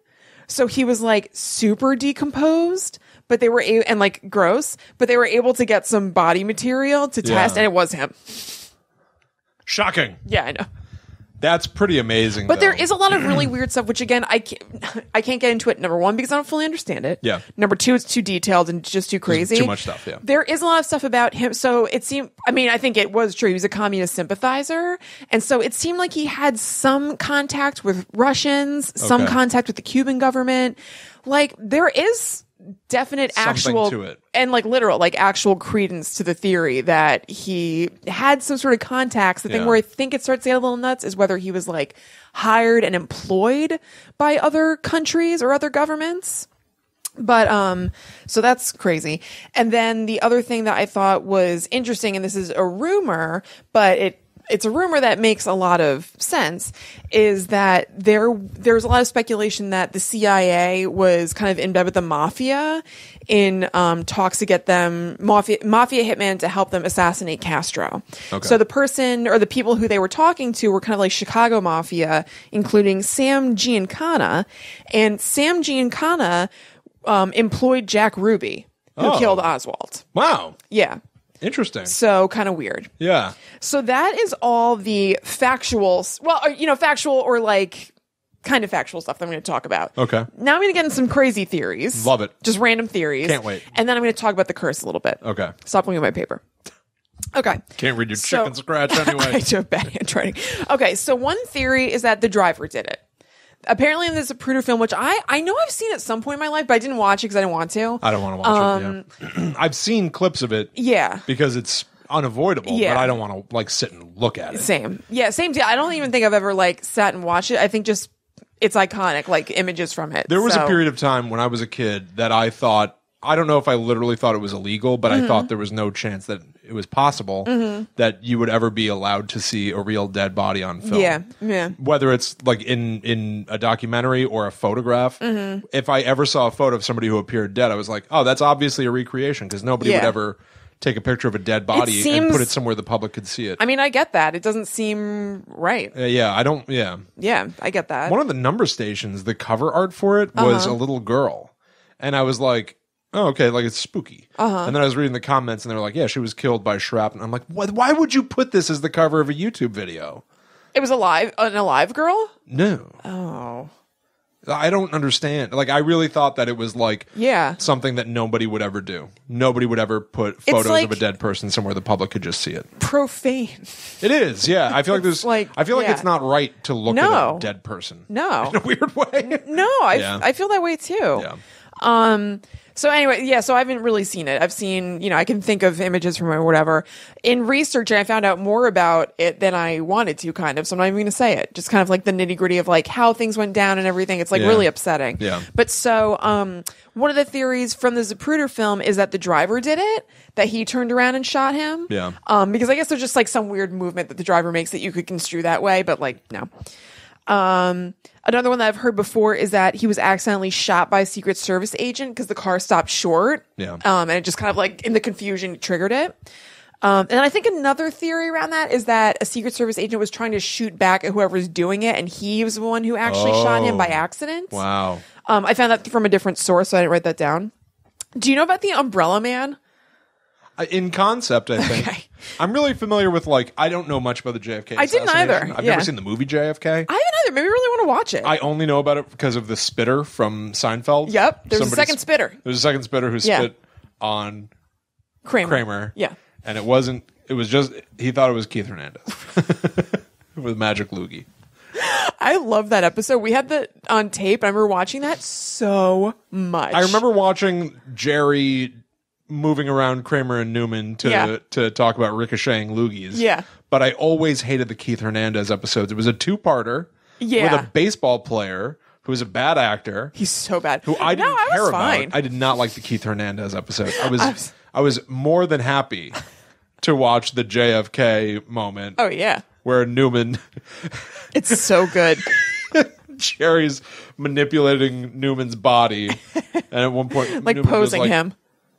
A: so he was like super decomposed but they were a- and like gross but they were able to get some body material to test
B: Yeah.
A: and it was him
B: Shocking.
A: yeah i know
B: That's pretty amazing.
A: but there
B: though.
A: is a lot of really weird stuff which again i can't i can't get into it number one because i don't fully understand it
B: Yeah.
A: number two it's too detailed and just too crazy
B: too much stuff, yeah.
A: there is a lot of stuff about him so it seemed i mean i think it was true he was a communist sympathizer and so it seemed like he had some contact with russians some
B: Okay.
A: contact with the cuban government like there is definite
B: Something
A: actual
B: to it.
A: and like literal like actual credence to the theory that he had some sort of contacts the thing
B: Yeah.
A: where i think it starts to get a little nuts is whether he was like hired and employed by other countries or other governments but um so that's crazy and then the other thing that i thought was interesting and this is a rumor but it it's a rumor that makes a lot of sense is that there there's a lot of speculation that the CIA was kind of in bed with the mafia in um, talks to get them mafia mafia hitman to help them assassinate Castro.
B: Okay.
A: So the person or the people who they were talking to were kind of like Chicago mafia, including Sam Giancana, and Sam Giancana um, employed Jack Ruby, who
B: Oh.
A: killed Oswald.
B: wow.
A: Yeah.
B: Interesting.
A: So kind of weird.
B: Yeah.
A: So that is all the factual, well, or, you know, factual or like kind of factual stuff that I'm going to talk about.
B: Okay.
A: Now I'm going to get into some crazy theories.
B: Love it.
A: Just random theories.
B: Can't wait.
A: And then I'm going to talk about the curse a little bit.
B: Okay.
A: Stop looking at my paper. Okay.
B: Can't read your
A: So-
B: chicken scratch anyway.
A: I do bad handwriting. Okay, so one theory is that the driver did it. Apparently, in this Zapruder film, which I I know I've seen at some point in my life, but I didn't watch it because I didn't want to.
B: I don't want to watch it. Yeah. I've seen clips of it
A: Um, yeah,
B: because it's unavoidable,
A: Yeah.
B: but I don't want to like sit and look at it.
A: same. Yeah, same deal. I don't even think I've ever like sat and watched it. I think just it's iconic, like images from it.
B: There was
A: So-
B: a period of time when I was a kid that I thought I don't know if I literally thought it was illegal, but
A: Mm-hmm.
B: I thought there was no chance that it was possible that you would ever be allowed to see a real dead body on film.
A: Yeah, yeah.
B: Whether it's like in in a documentary or a photograph,
A: Mm-hmm.
B: if I ever saw a photo of somebody who appeared dead, I was like, "Oh, that's obviously a recreation," because nobody would ever take a picture of a dead body and put it somewhere the public could see it.
A: I mean, I get that. It doesn't seem right.
B: Uh, yeah, I don't. Yeah,
A: Yeah, I get that.
B: one of the number stations, the cover art for it was
A: Uh-huh.
B: a little girl, and I was like, "Oh, okay, like it's spooky."
A: Uh-huh.
B: And then I was reading the comments, and they were like, "Yeah, she was killed by shrapnel." I'm like, "What? Why would you put this as the cover of a YouTube video?"
A: it was alive, an alive girl.
B: No,
A: Oh,
B: I don't understand. Like, I really thought that it was like
A: yeah.
B: something that nobody would ever do. Nobody would ever put photos
A: like-
B: of a dead person somewhere the public could just see it.
A: Profane.
B: It is, yeah. I feel like there's
A: like-
B: I feel like
A: yeah.
B: it's not right to look
A: No.
B: at a dead person.
A: No.
B: In a weird way.
A: No, I,
B: Yeah.
A: I feel that way too.
B: yeah.
A: Um. So anyway, yeah. So I haven't really seen it. I've seen, you know, I can think of images from it or whatever. In researching, I found out more about it than I wanted to, kind of. So I'm not even going to say it. Just kind of like the nitty gritty of like how things went down and everything. It's like
B: Yeah.
A: really upsetting.
B: Yeah.
A: But so, um, one of the theories from the Zapruder film is that the driver did it, that he turned around and shot him.
B: Yeah.
A: Um, because I guess there's just like some weird movement that the driver makes that you could construe that way, but like no. Um, another one that I've heard before is that he was accidentally shot by a Secret Service agent because the car stopped short.
B: Yeah.
A: Um, and it just kind of like in the confusion triggered it. Um, and I think another theory around that is that a Secret Service agent was trying to shoot back at whoever's doing it, and he was the one who actually shot him by accident.
B: Oh. Wow.
A: Um, I found that from a different source, so I didn't write that down. Do you know about the Umbrella Man?
B: Uh, In concept, I think.
A: Okay.
B: I'm really familiar with like I don't know much about the JFK.
A: I didn't
B: assassination.
A: either,
B: I've
A: yeah.
B: never seen the movie JFK.
A: I haven't either. Maybe I really want to watch it.
B: I only know about it because of the spitter from Seinfeld.
A: Yep, there's a
B: Somebody
A: second
B: sp-
A: spitter.
B: There's a second spitter who
A: Yeah.
B: spit on
A: Kramer.
B: Kramer.
A: Yeah.
B: And it wasn't it was just he thought it was Keith Hernandez. with Magic Loogie.
A: I love that episode. We had that on tape. I remember watching that so much.
B: I remember watching Jerry moving around Kramer and Newman to
A: Yeah.
B: to talk about ricocheting loogies.
A: Yeah.
B: But I always hated the Keith Hernandez episodes. It was a two parter
A: Yeah.
B: with a baseball player who was a bad actor.
A: He's so bad.
B: who I didn't
A: no, I
B: care
A: was
B: about. I did not like the Keith Hernandez episode. I was
A: I was-
B: was, more than happy to watch the JFK moment
A: oh yeah,
B: where Newman
A: it's so good.
B: Jerry's manipulating Newman's body, and at one point,
A: like
B: Newman was
A: posing him.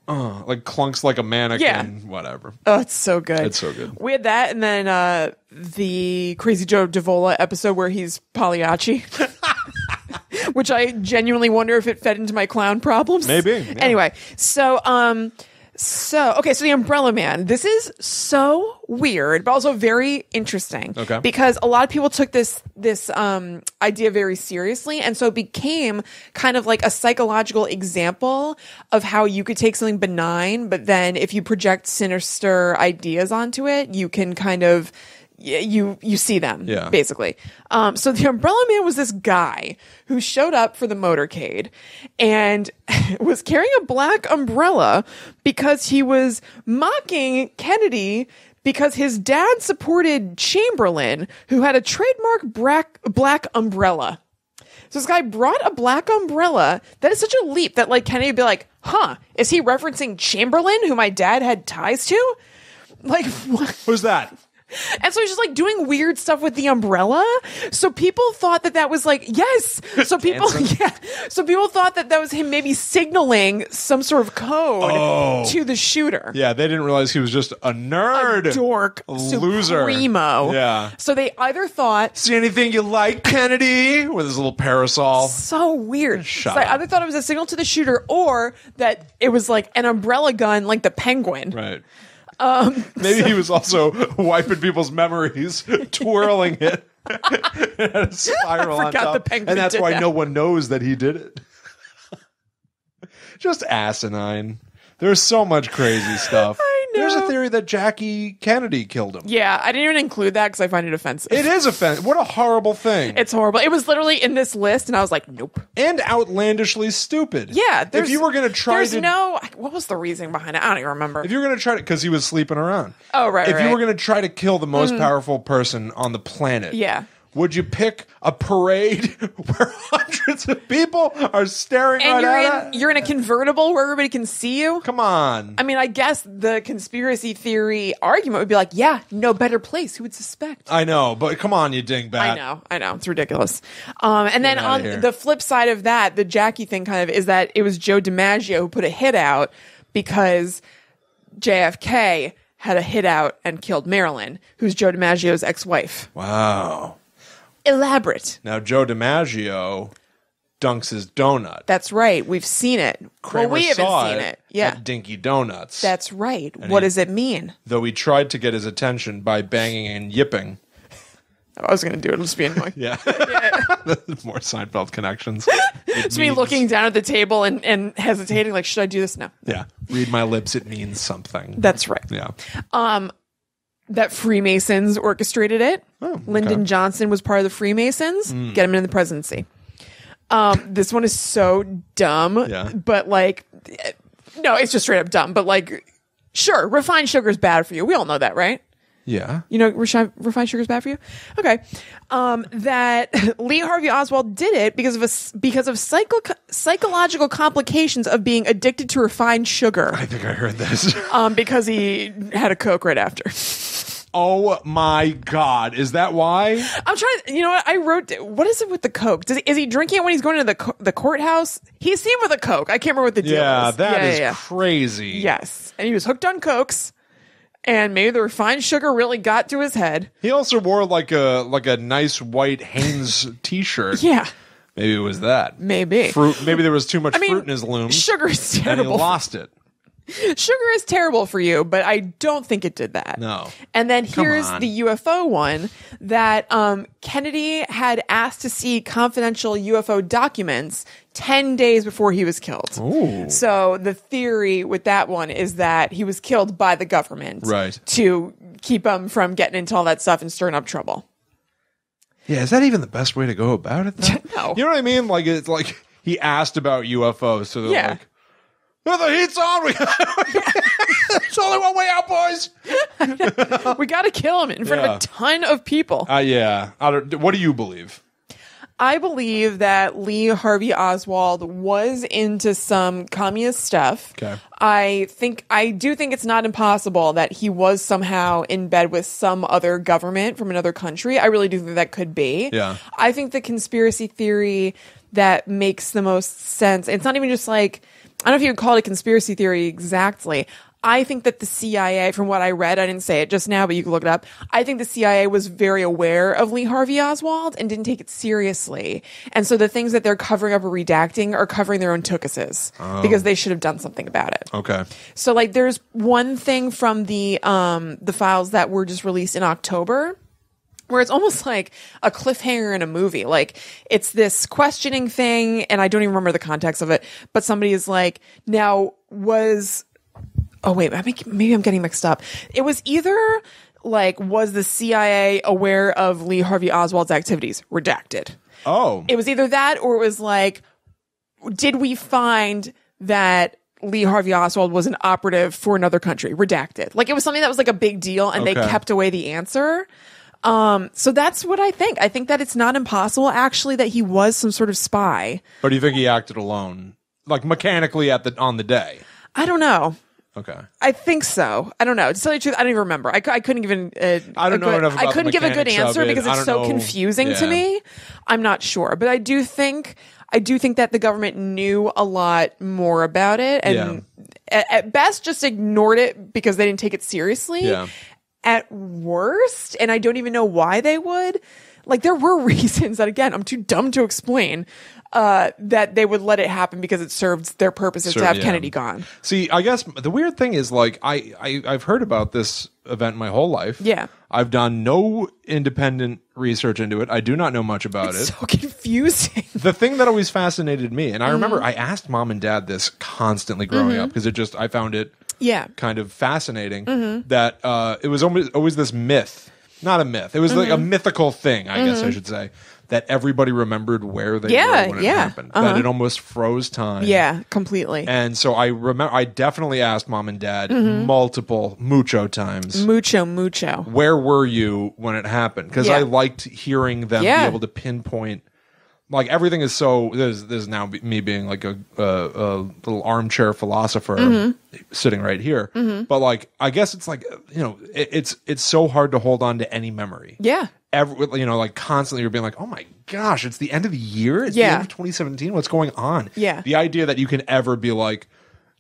B: "Uh," like clunks like a mannequin.
A: Yeah.
B: Whatever.
A: Oh, it's so good.
B: It's so good.
A: We had that, and then uh, the Crazy Joe Davola episode where he's Pagliacci. Which I genuinely wonder if it fed into my clown problems.
B: Maybe, yeah.
A: Anyway, so um, so okay, so the Umbrella Man. This is so weird, but also very interesting.
B: Okay.
A: because a lot of people took this this um idea very seriously, and so it became kind of like a psychological example of how you could take something benign, but then if you project sinister ideas onto it, you can kind of you you see them
B: Yeah.
A: basically um so the umbrella man was this guy who showed up for the motorcade and was carrying a black umbrella because he was mocking kennedy because his dad supported chamberlain who had a trademark black black umbrella so this guy brought a black umbrella. That is such a leap that like Kennedy would be like, huh, is he referencing Chamberlain, who my dad had ties to? Like what?
B: Who's that?
A: And so he's just like doing weird stuff with the umbrella. So people thought that that was like, yes. So people, yeah. So people thought that that was him maybe signaling some sort of code
B: Oh.
A: to the shooter.
B: Yeah, they didn't realize he was just a nerd,
A: A dork,
B: a loser,
A: supremo.
B: Yeah.
A: So they either thought
B: See anything you like, Kennedy? With his little parasol.
A: so weird.
B: Shut
A: So I either thought it was a signal to the shooter or that it was like an umbrella gun, like the penguin.
B: Right.
A: Um,
B: Maybe he was also wiping people's memories, twirling it. It a spiral on top.
A: the penguin
B: and that's why
A: that.
B: no one knows that he did it. Just asinine. There's so much crazy stuff. There's a theory that Jackie Kennedy killed him.
A: Yeah, I didn't even include that because I find it offensive.
B: It is offensive. What a horrible thing.
A: it's horrible. It was literally in this list, and I was like, nope.
B: and outlandishly stupid.
A: Yeah,
B: If
A: there's,
B: you were going to try
A: there's
B: to
A: no. What was the reasoning behind it? I don't even remember.
B: if you were going to try to because he was sleeping around.
A: Oh, right,
B: If you
A: right. Mm-hmm.
B: were going to try to kill the most powerful person on the planet.
A: Yeah.
B: Would you pick a parade where hundreds of people are staring
A: And
B: right
A: you're
B: at
A: in
B: it?
A: you're in a convertible where everybody can see you.
B: Come on.
A: I mean, I guess the conspiracy theory argument would be like, yeah, no better place. Who would suspect?
B: I know, but come on, you dingbat.
A: I know, I know, it's ridiculous. Um, and then on
B: here.
A: the flip side of that, the Jackie thing kind of is that it was Joe DiMaggio who put a hit out because JFK had a hit out and killed Marilyn, who's Joe DiMaggio's ex-wife.
B: Wow.
A: Elaborate.
B: Now Joe DiMaggio dunks his donut.
A: That's right. We've seen it.
B: Kramer
A: well, we haven't
B: saw
A: seen it. Yeah.
B: at Dinky Donuts.
A: That's right. What
B: he-
A: does it mean?
B: though he tried to get his attention by banging and yipping.
A: I was going to do it. It'll just be annoying.
B: Yeah. More Seinfeld connections.
A: It's me looking down at the table and, and hesitating, like, should I do this? No.
B: Yeah. Read my lips, it means something.
A: That's right.
B: yeah.
A: Um, that Freemasons orchestrated it.
B: Oh,
A: Lyndon Johnson was part of the Freemasons.
B: Mm.
A: Get him into the presidency. Um, this one is so dumb,
B: Yeah.
A: but like, no, it's just straight up dumb. But like, sure, refined sugar is bad for you. We all know that, right?
B: Yeah.
A: You know, refined sugar is bad for you. Okay, um, that Lee Harvey Oswald did it because of a because of psycho- psychological complications of being addicted to refined sugar.
B: I think I heard this.
A: Um, because he had a coke right after.
B: oh my God. Is that why?
A: I'm trying. You know what? I wrote. What is it with the coke? Does he, is he drinking it when he's going to the co- the courthouse? He's seen with a coke. I can't remember what the deal
B: Yeah,
A: is.
B: that
A: yeah,
B: is
A: yeah, yeah.
B: crazy.
A: Yes, and he was hooked on cokes, and maybe the refined sugar really got to his head.
B: He also wore like a like a nice white Hanes t-shirt.
A: Yeah,
B: Maybe it was that.
A: maybe.
B: Fruit maybe there was too much
A: I mean,
B: fruit in his loom.
A: Sugar is terrible.
B: and he lost it.
A: Sugar is terrible for you, but I don't think it did that.
B: No.
A: And then here's the UFO one that um, Kennedy had asked to see confidential UFO documents 10 days before he was killed.
B: Ooh.
A: So the theory with that one is that he was killed by the government
B: Right.
A: to keep him from getting into all that stuff and stirring up trouble.
B: Yeah, is that even the best way to go about it?
A: No.
B: You know what I mean? Like it's like he asked about UFOs, so they're
A: Yeah.
B: like, "Oh, the heat's on. We it's only one way out, boys."
A: we got to kill him in front
B: Yeah.
A: of a ton of people.
B: Uh, yeah. I don't, what do you believe?
A: I believe that Lee Harvey Oswald was into some communist stuff.
B: Okay.
A: I think I do think it's not impossible that he was somehow in bed with some other government from another country. I really do think that could be.
B: Yeah.
A: I think the conspiracy theory that makes the most sense. It's not even just like I don't know if you would call it a conspiracy theory exactly. I think that the CIA, from what I read, I didn't say it just now, but you can look it up. I think the CIA was very aware of Lee Harvey Oswald and didn't take it seriously. And so the things that they're covering up or redacting are covering their own tookuses because they should have done something about it.
B: Okay.
A: So like there's one thing from the um the files that were just released in October where it's almost like a cliffhanger in a movie. Like it's this questioning thing and I don't even remember the context of it, but somebody is like, "Now was Oh wait, I think maybe I'm getting mixed up. It was either like was the CIA aware of Lee Harvey Oswald's activities? Redacted
B: Oh.
A: it was either that or it was like, did we find that Lee Harvey Oswald was an operative for another country? Redacted. Like it was something that was like a big deal and they kept away the answer. Um, so that's what I think. I think that it's not impossible actually that he was some sort of spy.
B: or do you think he acted alone, like mechanically at the on the day?
A: I don't know.
B: Okay.
A: I think so. I don't know. To tell you the truth, I don't even remember. I, I couldn't even. Uh,
B: I don't know
A: good-
B: enough about
A: I couldn't give a good answer
B: it.
A: because it's so
B: know.
A: confusing to me. I'm not sure, but I do think I do think that the government knew a lot more about it, and at, at best just ignored it because they didn't take it seriously.
B: Yeah.
A: At worst, and I don't even know why they would. Like there were reasons that again I'm too dumb to explain. Uh, that they would let it happen because it served their purposes
B: Sure,
A: to have
B: yeah.
A: Kennedy gone.
B: See, I guess the weird thing is like I, I I've heard about this event my whole life.
A: Yeah.
B: I've done no independent research into it. I do not know much about it.
A: So confusing.
B: the thing that always fascinated me, and I remember
A: Mm-hmm.
B: I asked mom and dad this constantly growing up because it just I found it
A: Yeah.
B: kind of fascinating
A: Mm-hmm.
B: that uh, it was always always this myth, not a myth. It was like a
A: Mm-hmm.
B: mythical thing, I guess I should say, that everybody remembered where they
A: Yeah,
B: were when it
A: yeah,
B: happened. That
A: uh-huh.
B: it almost froze time.
A: Yeah, completely.
B: And so I remember, I definitely asked mom and dad
A: Mm-hmm.
B: multiple, mucho times,
A: mucho, mucho.
B: where were you when it happened? Because
A: Yeah.
B: I liked hearing them be able to pinpoint. Like everything is so. There's there's now me being like a, a, a little armchair philosopher
A: Mm-hmm.
B: sitting right here. But like, I guess it's like you know, it, it's it's so hard to hold on to any memory.
A: Yeah.
B: Every, you know, like constantly you're being like, oh my gosh, it's the end of the year. It's the
A: Yeah.
B: end of 2017. What's going on?
A: Yeah.
B: The idea that you can ever be like,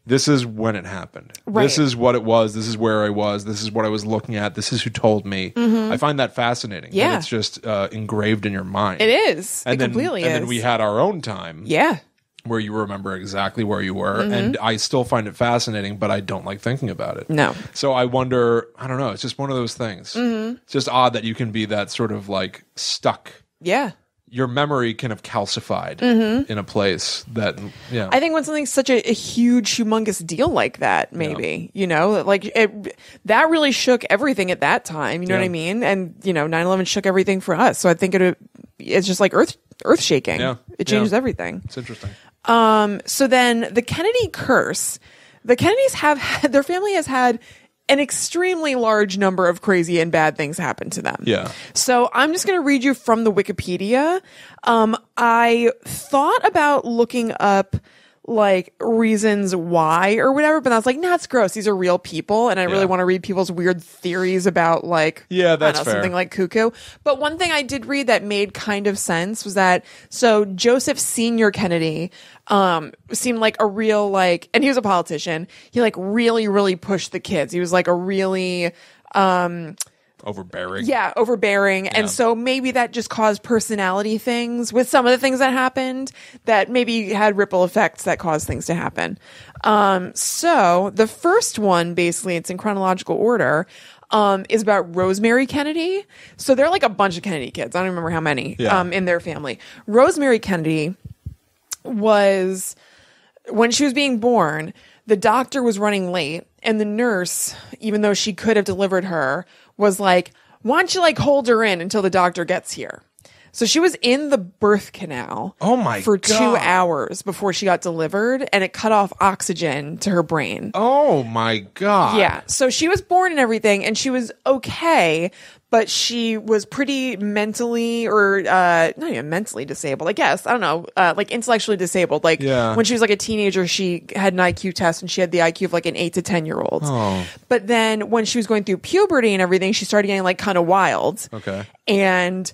B: this is when it happened.
A: Right.
B: This is what it was. This is where I was. This is what I was looking at. This is who told me. I find that fascinating. that
A: Mm-hmm. Yeah.
B: it's just uh, engraved in your mind.
A: It is.
B: And
A: it
B: then,
A: completely
B: and
A: is.
B: then we had our own time
A: yeah.
B: where you remember exactly where you were.
A: Mm-hmm.
B: And I still find it fascinating, but I don't like thinking about it.
A: No.
B: So I wonder, I don't know, it's just one of those things.
A: Mm-hmm.
B: It's just odd that you can be that sort of like stuck.
A: Yeah.
B: Your memory kind of calcified in a place that, yeah.
A: Mm-hmm. I think when something's such a, a huge, humongous deal like that, maybe, you know, like it, that really shook everything at that time. You know what I mean? And, you know, 9 11 shook everything for us. So I think it, it's just like earth, earth shaking.
B: Yeah.
A: It changes
B: Yeah.
A: everything.
B: it's interesting.
A: Um, so then the Kennedy curse, the Kennedys have had, their family has had an extremely large number of crazy and bad things happen to them.
B: Yeah.
A: So I'm just going to read you from the Wikipedia. Um, I thought about looking up like reasons why or whatever, but I was like, nah, it's gross. These are real people. And I really
B: Yeah.
A: want to read people's weird theories about like,
B: Yeah, that's
A: know, something like cuckoo. But one thing I did read that made kind of sense was that so Joseph Senior Kennedy um seemed like a real like and he was a politician. He like really really pushed the kids. He was like a really um
B: Overbearing.
A: yeah, overbearing.
B: Yeah.
A: And so maybe that just caused personality things with some of the things that happened that maybe had ripple effects that caused things to happen. Um, so the first one, basically, it's in chronological order, um, is about Rosemary Kennedy. So they're like a bunch of Kennedy kids. I don't remember how many,
B: Yeah.
A: um, in their family. Rosemary Kennedy was when she was being born, the doctor was running late, and the nurse, even though she could have delivered her, was like, "Why don't you like hold her in until the doctor gets here?" So she was in the birth canal.
B: Oh my
A: For two hours before she got delivered, and it cut off oxygen to her brain.
B: Oh my God.
A: Yeah. So she was born and everything, and she was okay, but she was pretty mentally or uh, not even mentally disabled. I guess I don't know, uh, like intellectually disabled. Like
B: Yeah.
A: when she was like a teenager, she had an IQ test, and she had the IQ of like an eight to ten year old.
B: Oh.
A: But then when she was going through puberty and everything, she started getting like kind of wild.
B: Okay.
A: And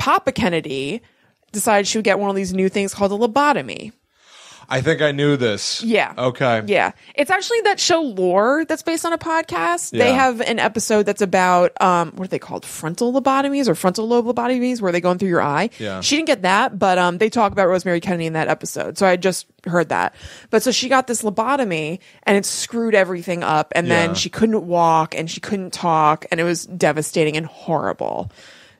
A: Papa Kennedy decided she would get one of these new things called a lobotomy.
B: I think I knew this.
A: Yeah.
B: Okay.
A: Yeah. It's actually that show Lore that's based on a podcast. They have an episode that's about um what are they called? Frontal lobotomies or frontal lobe lobotomies where they go in through your eye.
B: Yeah.
A: She didn't get that, but um they talk about Rosemary Kennedy in that episode. So I just heard that. But so she got this lobotomy and it screwed everything up and
B: Yeah.
A: then she couldn't walk and she couldn't talk and it was devastating and horrible.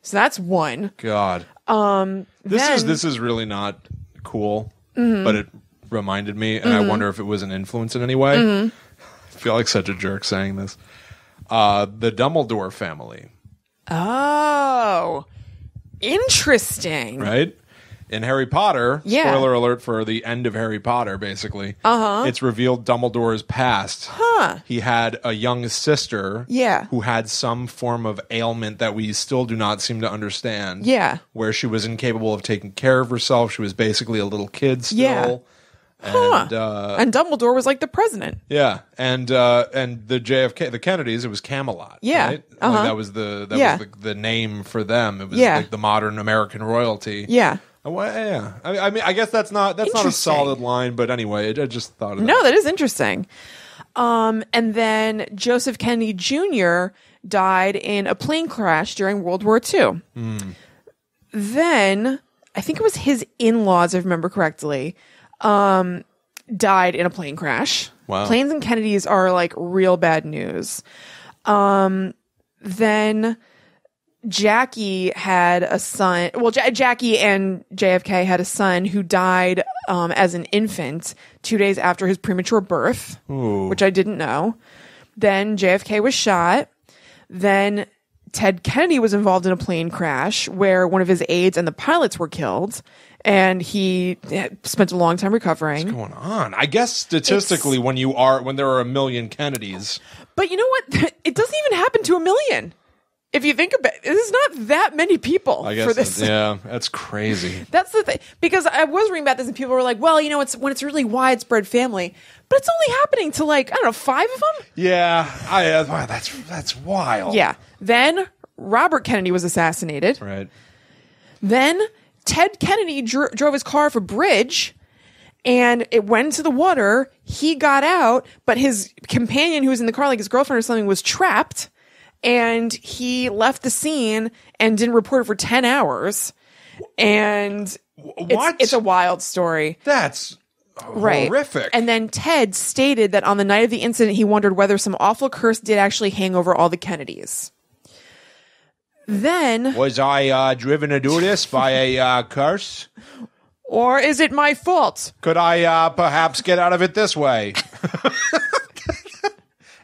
A: So that's one.
B: God. Um. This is
A: then- Mm-hmm.
B: this is really not cool, but it reminded me, and I wonder if it was an influence in any way.
A: Mm-hmm.
B: I feel like such a jerk saying this. Uh, the Dumbledore family,
A: Oh. Interesting.
B: right? In Harry Potter,
A: Yeah.
B: spoiler alert for the end of Harry Potter, basically. Uh-huh. It's revealed Dumbledore's past.
A: Huh.
B: He had a young sister
A: Yeah.
B: who had some form of ailment that we still do not seem to understand.
A: Yeah.
B: Where she was incapable of taking care of herself. She was basically a little kid still.
A: Yeah.
B: And uh,
A: And Dumbledore was like the president.
B: yeah, and uh, and the JFK, the Kennedys, it was Camelot.
A: Yeah.
B: right?
A: Uh-huh.
B: like that was the that
A: Yeah.
B: was the, the name for them. It was
A: Yeah.
B: like the modern American royalty.
A: Yeah.
B: Well, yeah. I, I mean, I guess that's not that's not a solid line, but anyway, I just thought of that.
A: No,
B: that.
A: is interesting. Um, and then Joseph Kennedy Jr. died in a plane crash during World War II. Then I think it was his in-laws, if I remember correctly, um, died in a plane crash.
B: Wow.
A: Planes and Kennedys are like real bad news. Um, then Jackie had a son. Well, Ja- Jackie and JFK had a son who died um, as an infant two days after his premature birth, which I didn't know. Then JFK was shot. Then Ted Kennedy was involved in a plane crash where one of his aides and the pilots were killed, and he eh, spent a long time recovering.
B: going on? I guess statistically, when you are when there are a million Kennedys,
A: But you know what? It doesn't even happen to a million. If you think about it, there's not that many people
B: I guess
A: for this.
B: that- yeah, that's crazy.
A: That's the thing. Because I was reading about this and people were like, well, you know, it's when it's a really widespread family, but it's only happening to like, I don't know, five of them?
B: Yeah, I uh, wow, that's that's wild.
A: Yeah. Then Robert Kennedy was assassinated.
B: right.
A: Then Ted Kennedy dro- drove his car off a bridge and it went into the water. He got out, but his companion who was in the car, like his girlfriend or something, was trapped and he left the scene and didn't report it for 10 hours. And it's,
B: What?
A: it's a wild story.
B: That's
A: Right.
B: horrific.
A: And then Ted stated that on the night of the incident, he wondered whether some awful curse did actually hang over all the Kennedys. Then,
B: was I uh, driven to do this by a uh, curse?
A: or is it my fault?
B: Could I uh, perhaps get out of it this way?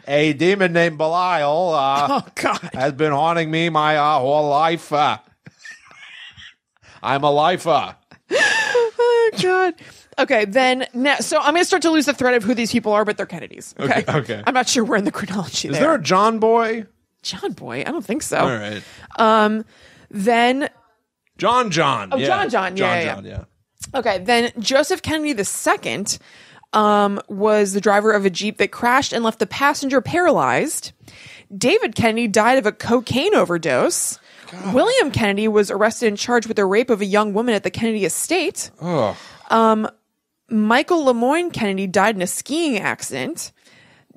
B: a demon named Belial uh,
A: Oh, God.
B: has been haunting me my uh, whole life. Uh, I'm a lifer.
A: Oh, God. Okay, then now, so I'm going to start to lose the thread of who these people are, but they're Kennedys. Okay.
B: Okay, okay.
A: I'm not sure we're in the chronology
B: Is
A: there.
B: there a John boy?
A: John Boy? I don't think so.
B: All right.
A: Um, Then,
B: John John.
A: Oh,
B: yeah.
A: John John, yeah,
B: John
A: yeah,
B: John, yeah.
A: okay, then Joseph Kennedy II um, was the driver of a Jeep that crashed and left the passenger paralyzed. David Kennedy died of a cocaine overdose. William Kennedy was arrested and charged with the rape of a young woman at the Kennedy estate.
B: Oh,
A: Michael Lemoyne Kennedy died in a skiing accident.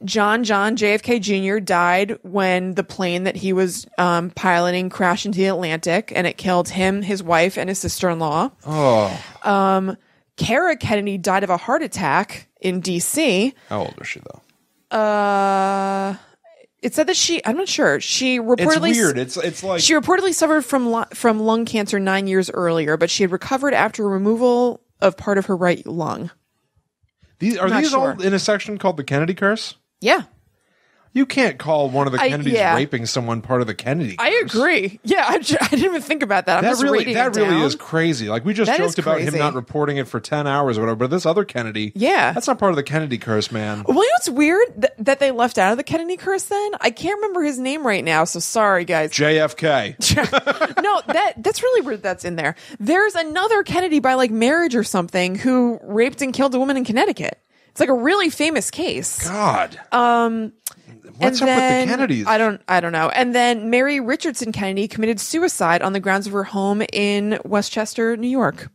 A: John John JFK Jr. died when the plane that he was um, piloting crashed into the Atlantic and it killed him, his wife, and his sister in law.
B: oh.
A: Kara Kennedy died of a heart attack in D.C.
B: How old was she though?
A: Uh, it said that she, I'm not sure, she reportedly It's
B: weird. It's it's like
A: She reportedly suffered from lu- from lung cancer nine years earlier, but she had recovered after removal of part of her right lung.
B: these are these
A: sure.
B: all in a section called the Kennedy curse?
A: Yeah,
B: You can't call one of the
A: I-
B: Kennedys
A: yeah.
B: raping someone part of the Kennedy.
A: I
B: curse.
A: agree. Yeah, I, ju- I didn't even think about that. I'm
B: That
A: just
B: really,
A: reading
B: that
A: it
B: really
A: down.
B: is crazy. Like we just
A: That is
B: joked about him
A: crazy.
B: not reporting it for ten hours or whatever. But this other Kennedy,
A: Yeah.
B: that's not part of the Kennedy curse, man.
A: Well, you know what's weird Th- that they left out of the Kennedy curse? Then I can't remember his name right now, so sorry, guys.
B: JFK.
A: no, that that's really weird. That's in there. There's another Kennedy by like marriage or something who raped and killed a woman in Connecticut. It's like a really famous case.
B: God. Um, What's
A: and
B: up
A: then,
B: with the Kennedys?
A: I don't I don't know. And then Mary Richardson Kennedy committed suicide on the grounds of her home in Westchester, New York.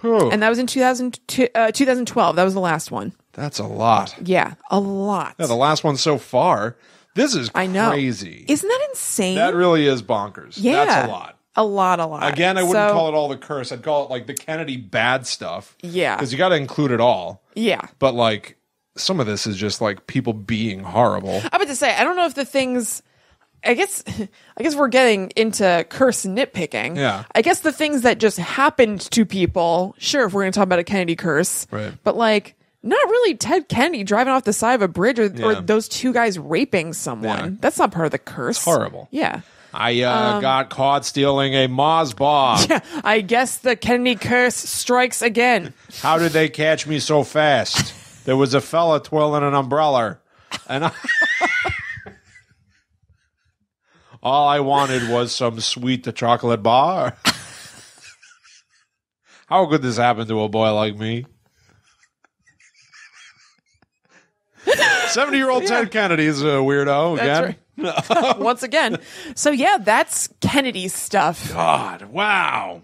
B: Whew.
A: And that was in 2000, uh, 2012. That was the last one.
B: that's a lot.
A: Yeah, a lot.
B: Yeah, the last one so far. This is
A: I know.
B: crazy.
A: Isn't that insane?
B: that really is bonkers.
A: yeah.
B: That's a lot.
A: A lot, a lot.
B: Again, I wouldn't
A: So-
B: call it all the curse. I'd call it like the Kennedy bad stuff.
A: Yeah.
B: Because you got to include it all.
A: Yeah.
B: But like, some of this is just like people being horrible.
A: I'm about to say, I don't know if the things. I guess, I guess we're getting into curse nitpicking.
B: Yeah.
A: I guess the things that just happened to people. Sure, if we're going to talk about a Kennedy curse,
B: Right.
A: But like, not really Ted Kennedy driving off the side of a bridge, or, or those two guys raping someone.
B: Yeah.
A: That's not part of the curse.
B: horrible.
A: Yeah.
B: I uh,
A: Um,
B: got caught stealing a Mars bar.
A: I guess the Kennedy curse strikes again.
B: How did they catch me so fast? There was a fella twirling an umbrella, and I, all I wanted was some sweet chocolate bar. How could this happen to a boy like me? Seventy-year-old Ted Kennedy is a weirdo again.
A: That's Once again. So yeah, that's Kennedy's stuff.
B: God, wow.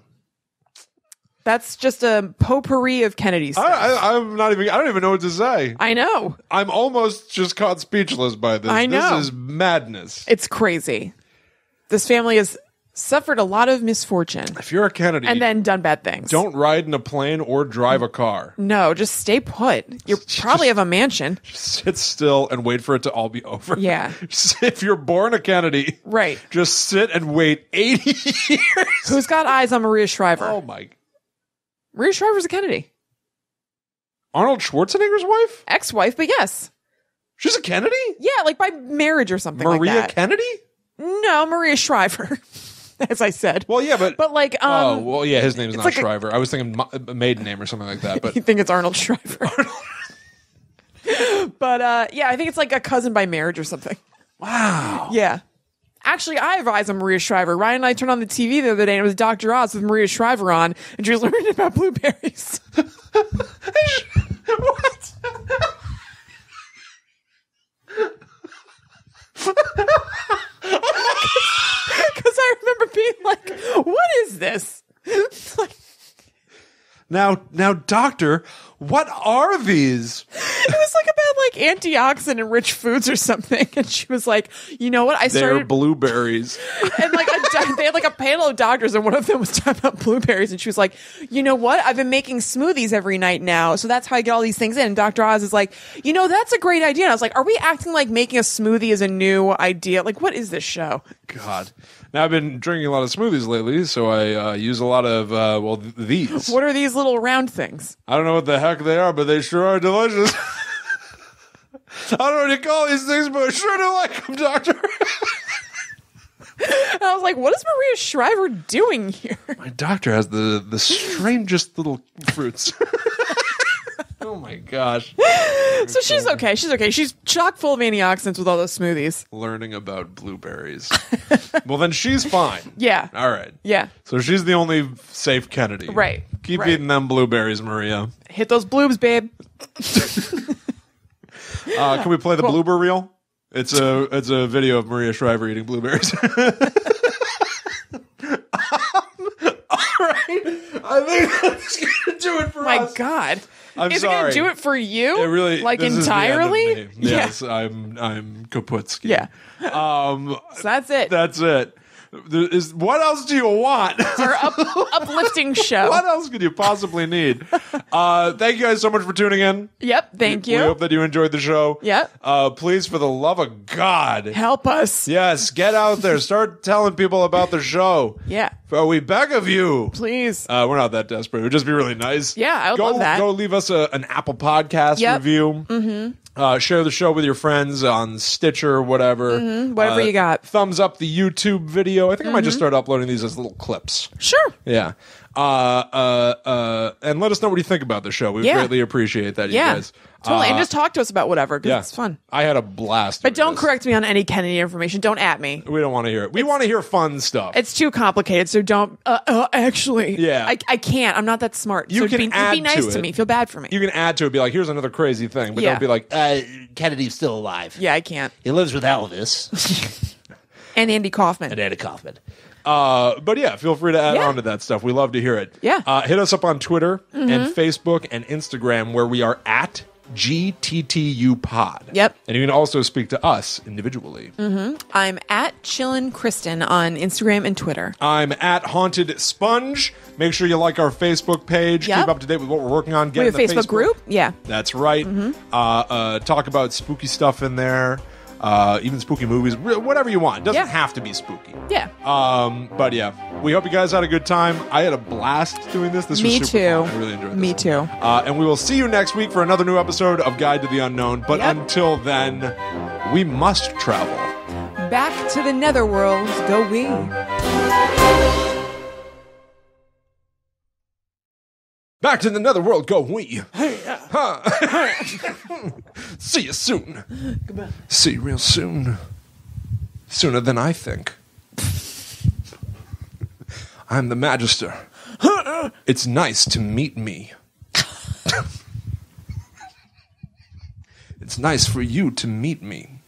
A: That's just a potpourri of Kennedy stuff.
B: I, I, I'm not even. I don't even know what to say.
A: I know.
B: I'm almost just caught speechless by this.
A: I know.
B: This is madness.
A: It's crazy. This family has suffered a lot of misfortune
B: If you're a Kennedy,
A: and then done bad things.
B: don't ride in a plane or drive a car.
A: No, just stay put. You probably have a mansion.
B: Sit still and wait for it to all be over.
A: Yeah.
B: If you're born a Kennedy,
A: Right.
B: just sit and wait 80 years.
A: Who's got eyes on Maria Shriver?
B: Oh my.
A: Maria Shriver's a Kennedy.
B: Arnold Schwarzenegger's wife?
A: Ex-wife, but yes.
B: She's a Kennedy?
A: Yeah, like by marriage or something like
B: Maria
A: that.
B: Kennedy?
A: No, Maria Shriver, as I said.
B: Well, yeah, but
A: but like,
B: oh,
A: um,
B: well, yeah, his name is not
A: like
B: Shriver. I was thinking mo- a maiden name or something like that. But
A: you think it's Arnold Shriver. but uh, yeah, I think it's like a cousin by marriage or something.
B: wow,
A: Yeah. Actually, I have eyes on Maria Shriver. Ryan and I turned on the TV the other day and it was Dr. Oz with Maria Shriver on, and she was learning about blueberries.
B: what?
A: Because I remember being like, what is this? Like,
B: Now, now, doctor, what are these?
A: it was like about like antioxidant rich foods or something. And she was like, you know what? I
B: They're
A: started.
B: blueberries.
A: and like a, they had like a panel of doctors, and one of them was talking about blueberries, and she was like, "You know what? I've been making smoothies every night now, so that's how I get all these things in." And Dr. Oz is like, "You know, that's a great idea." And I was like, "Are we acting like making a smoothie is a new idea? Like, what is this show?"
B: God. Now I've been drinking a lot of smoothies lately, so I uh, use a lot of uh, well th- these.
A: What are these little round things?
B: I don't know what the heck they are, but they sure are delicious. I don't know what you call these things, but I sure do like them, doctor.
A: And I was like, "What is Maria Shriver doing here?"
B: My doctor has the the strangest little fruits. oh my gosh.
A: So she's okay. She's okay. She's chock full of antioxidants with all those smoothies.
B: Learning about blueberries. well, then she's fine.
A: Yeah.
B: All right.
A: Yeah.
B: So she's the only safe Kennedy.
A: Right.
B: Keep
A: Right.
B: eating them blueberries, Maria.
A: Hit those bloobs, babe.
B: Uh, can we play the bloober reel? It's a it's a video of Maria Shriver eating blueberries. All right, I think that's gonna do it for
A: My
B: us.
A: God.
B: I'm
A: is it
B: sorry.
A: gonna do it for you?
B: It really
A: like
B: this is the end of
A: entirely?
B: me. Yes, I'm I'm Kaputsky.
A: Yeah.
B: Um,
A: So that's it.
B: that's it. There is what else do you want?
A: Our up, uplifting show.
B: what else could you possibly need? Uh, thank you guys so much for tuning in.
A: Yep. Thank
B: We
A: you.
B: hope that you enjoyed the show.
A: Yep.
B: Uh, please, for the love of God,
A: Help us.
B: yes, get out there. Start telling people about the show.
A: Yeah.
B: Oh, we beg of you.
A: Please.
B: Uh, we're not that desperate. It would just be really nice.
A: Yeah, I would
B: go,
A: love that.
B: Go leave us a, an Apple Podcast
A: Yep.
B: review. Mm-hmm. Uh, share the show with your friends on Stitcher or whatever.
A: Mm-hmm. Whatever
B: Uh,
A: you got. Mm-hmm.
B: Thumbs up the YouTube video. I think I might just start uploading these as little clips.
A: Sure.
B: Yeah. Uh, uh, uh, and let us know what you think about the show. We would
A: Yeah.
B: greatly appreciate that,
A: Yeah.
B: you guys.
A: Totally.
B: Uh,
A: and just talk to us about whatever because
B: yeah.
A: it's fun.
B: I had a blast.
A: But
B: doing
A: don't
B: this.
A: correct me on any Kennedy information. Don't at me.
B: We don't want to hear it. We want to hear fun stuff.
A: It's too complicated, so don't. Uh, uh, actually,
B: Yeah.
A: I, I can't. I'm not that smart.
B: You
A: so
B: can
A: be,
B: add
A: be nice
B: to
A: to,
B: it.
A: me. Feel bad for me.
B: you can add to it, be like, here's another crazy thing, but
A: Yeah.
B: don't be like,
D: Uh, Kennedy's still alive.
A: yeah, I can't.
D: He lives with Elvis
A: And Andy Kaufman.
D: and Anna Kaufman.
B: Uh, but yeah, feel free to add
A: Yeah.
B: on to that stuff. We love to hear it.
A: Yeah. Mm-hmm.
B: Uh, hit us up on Twitter and Facebook and Instagram where we are at GTTU Pod.
A: Yep.
B: And you can also speak to us individually.
A: I'm at Chillin' Kristen on Instagram and Twitter.
B: I'm at Haunted Sponge. Make sure you like our Facebook page.
A: Yep.
B: Keep up to date with what we're working on. Get
A: We
B: in
A: have a
B: the
A: Facebook group. Yeah.
B: That's right.
A: Mm-hmm.
B: Uh, uh, talk about spooky stuff in there. Uh, even spooky movies, whatever you want. Doesn't
A: Yeah.
B: have to be spooky.
A: Yeah.
B: Um, but yeah, we hope you guys had a good time. I had a blast doing this. This
A: Me
B: was super
A: too.
B: fun. I really enjoyed this.
A: Me too.
B: Uh, and we will see you next week for another new episode of Guide to the Unknown. But
A: Yep.
B: until then, we must travel.
A: Back to the netherworld go we.
B: Back to the netherworld go we. Uh, huh. see you soon. Goodbye. See you real soon. Sooner than I think. I'm the Magister. it's nice to meet me. it's nice for you to meet me.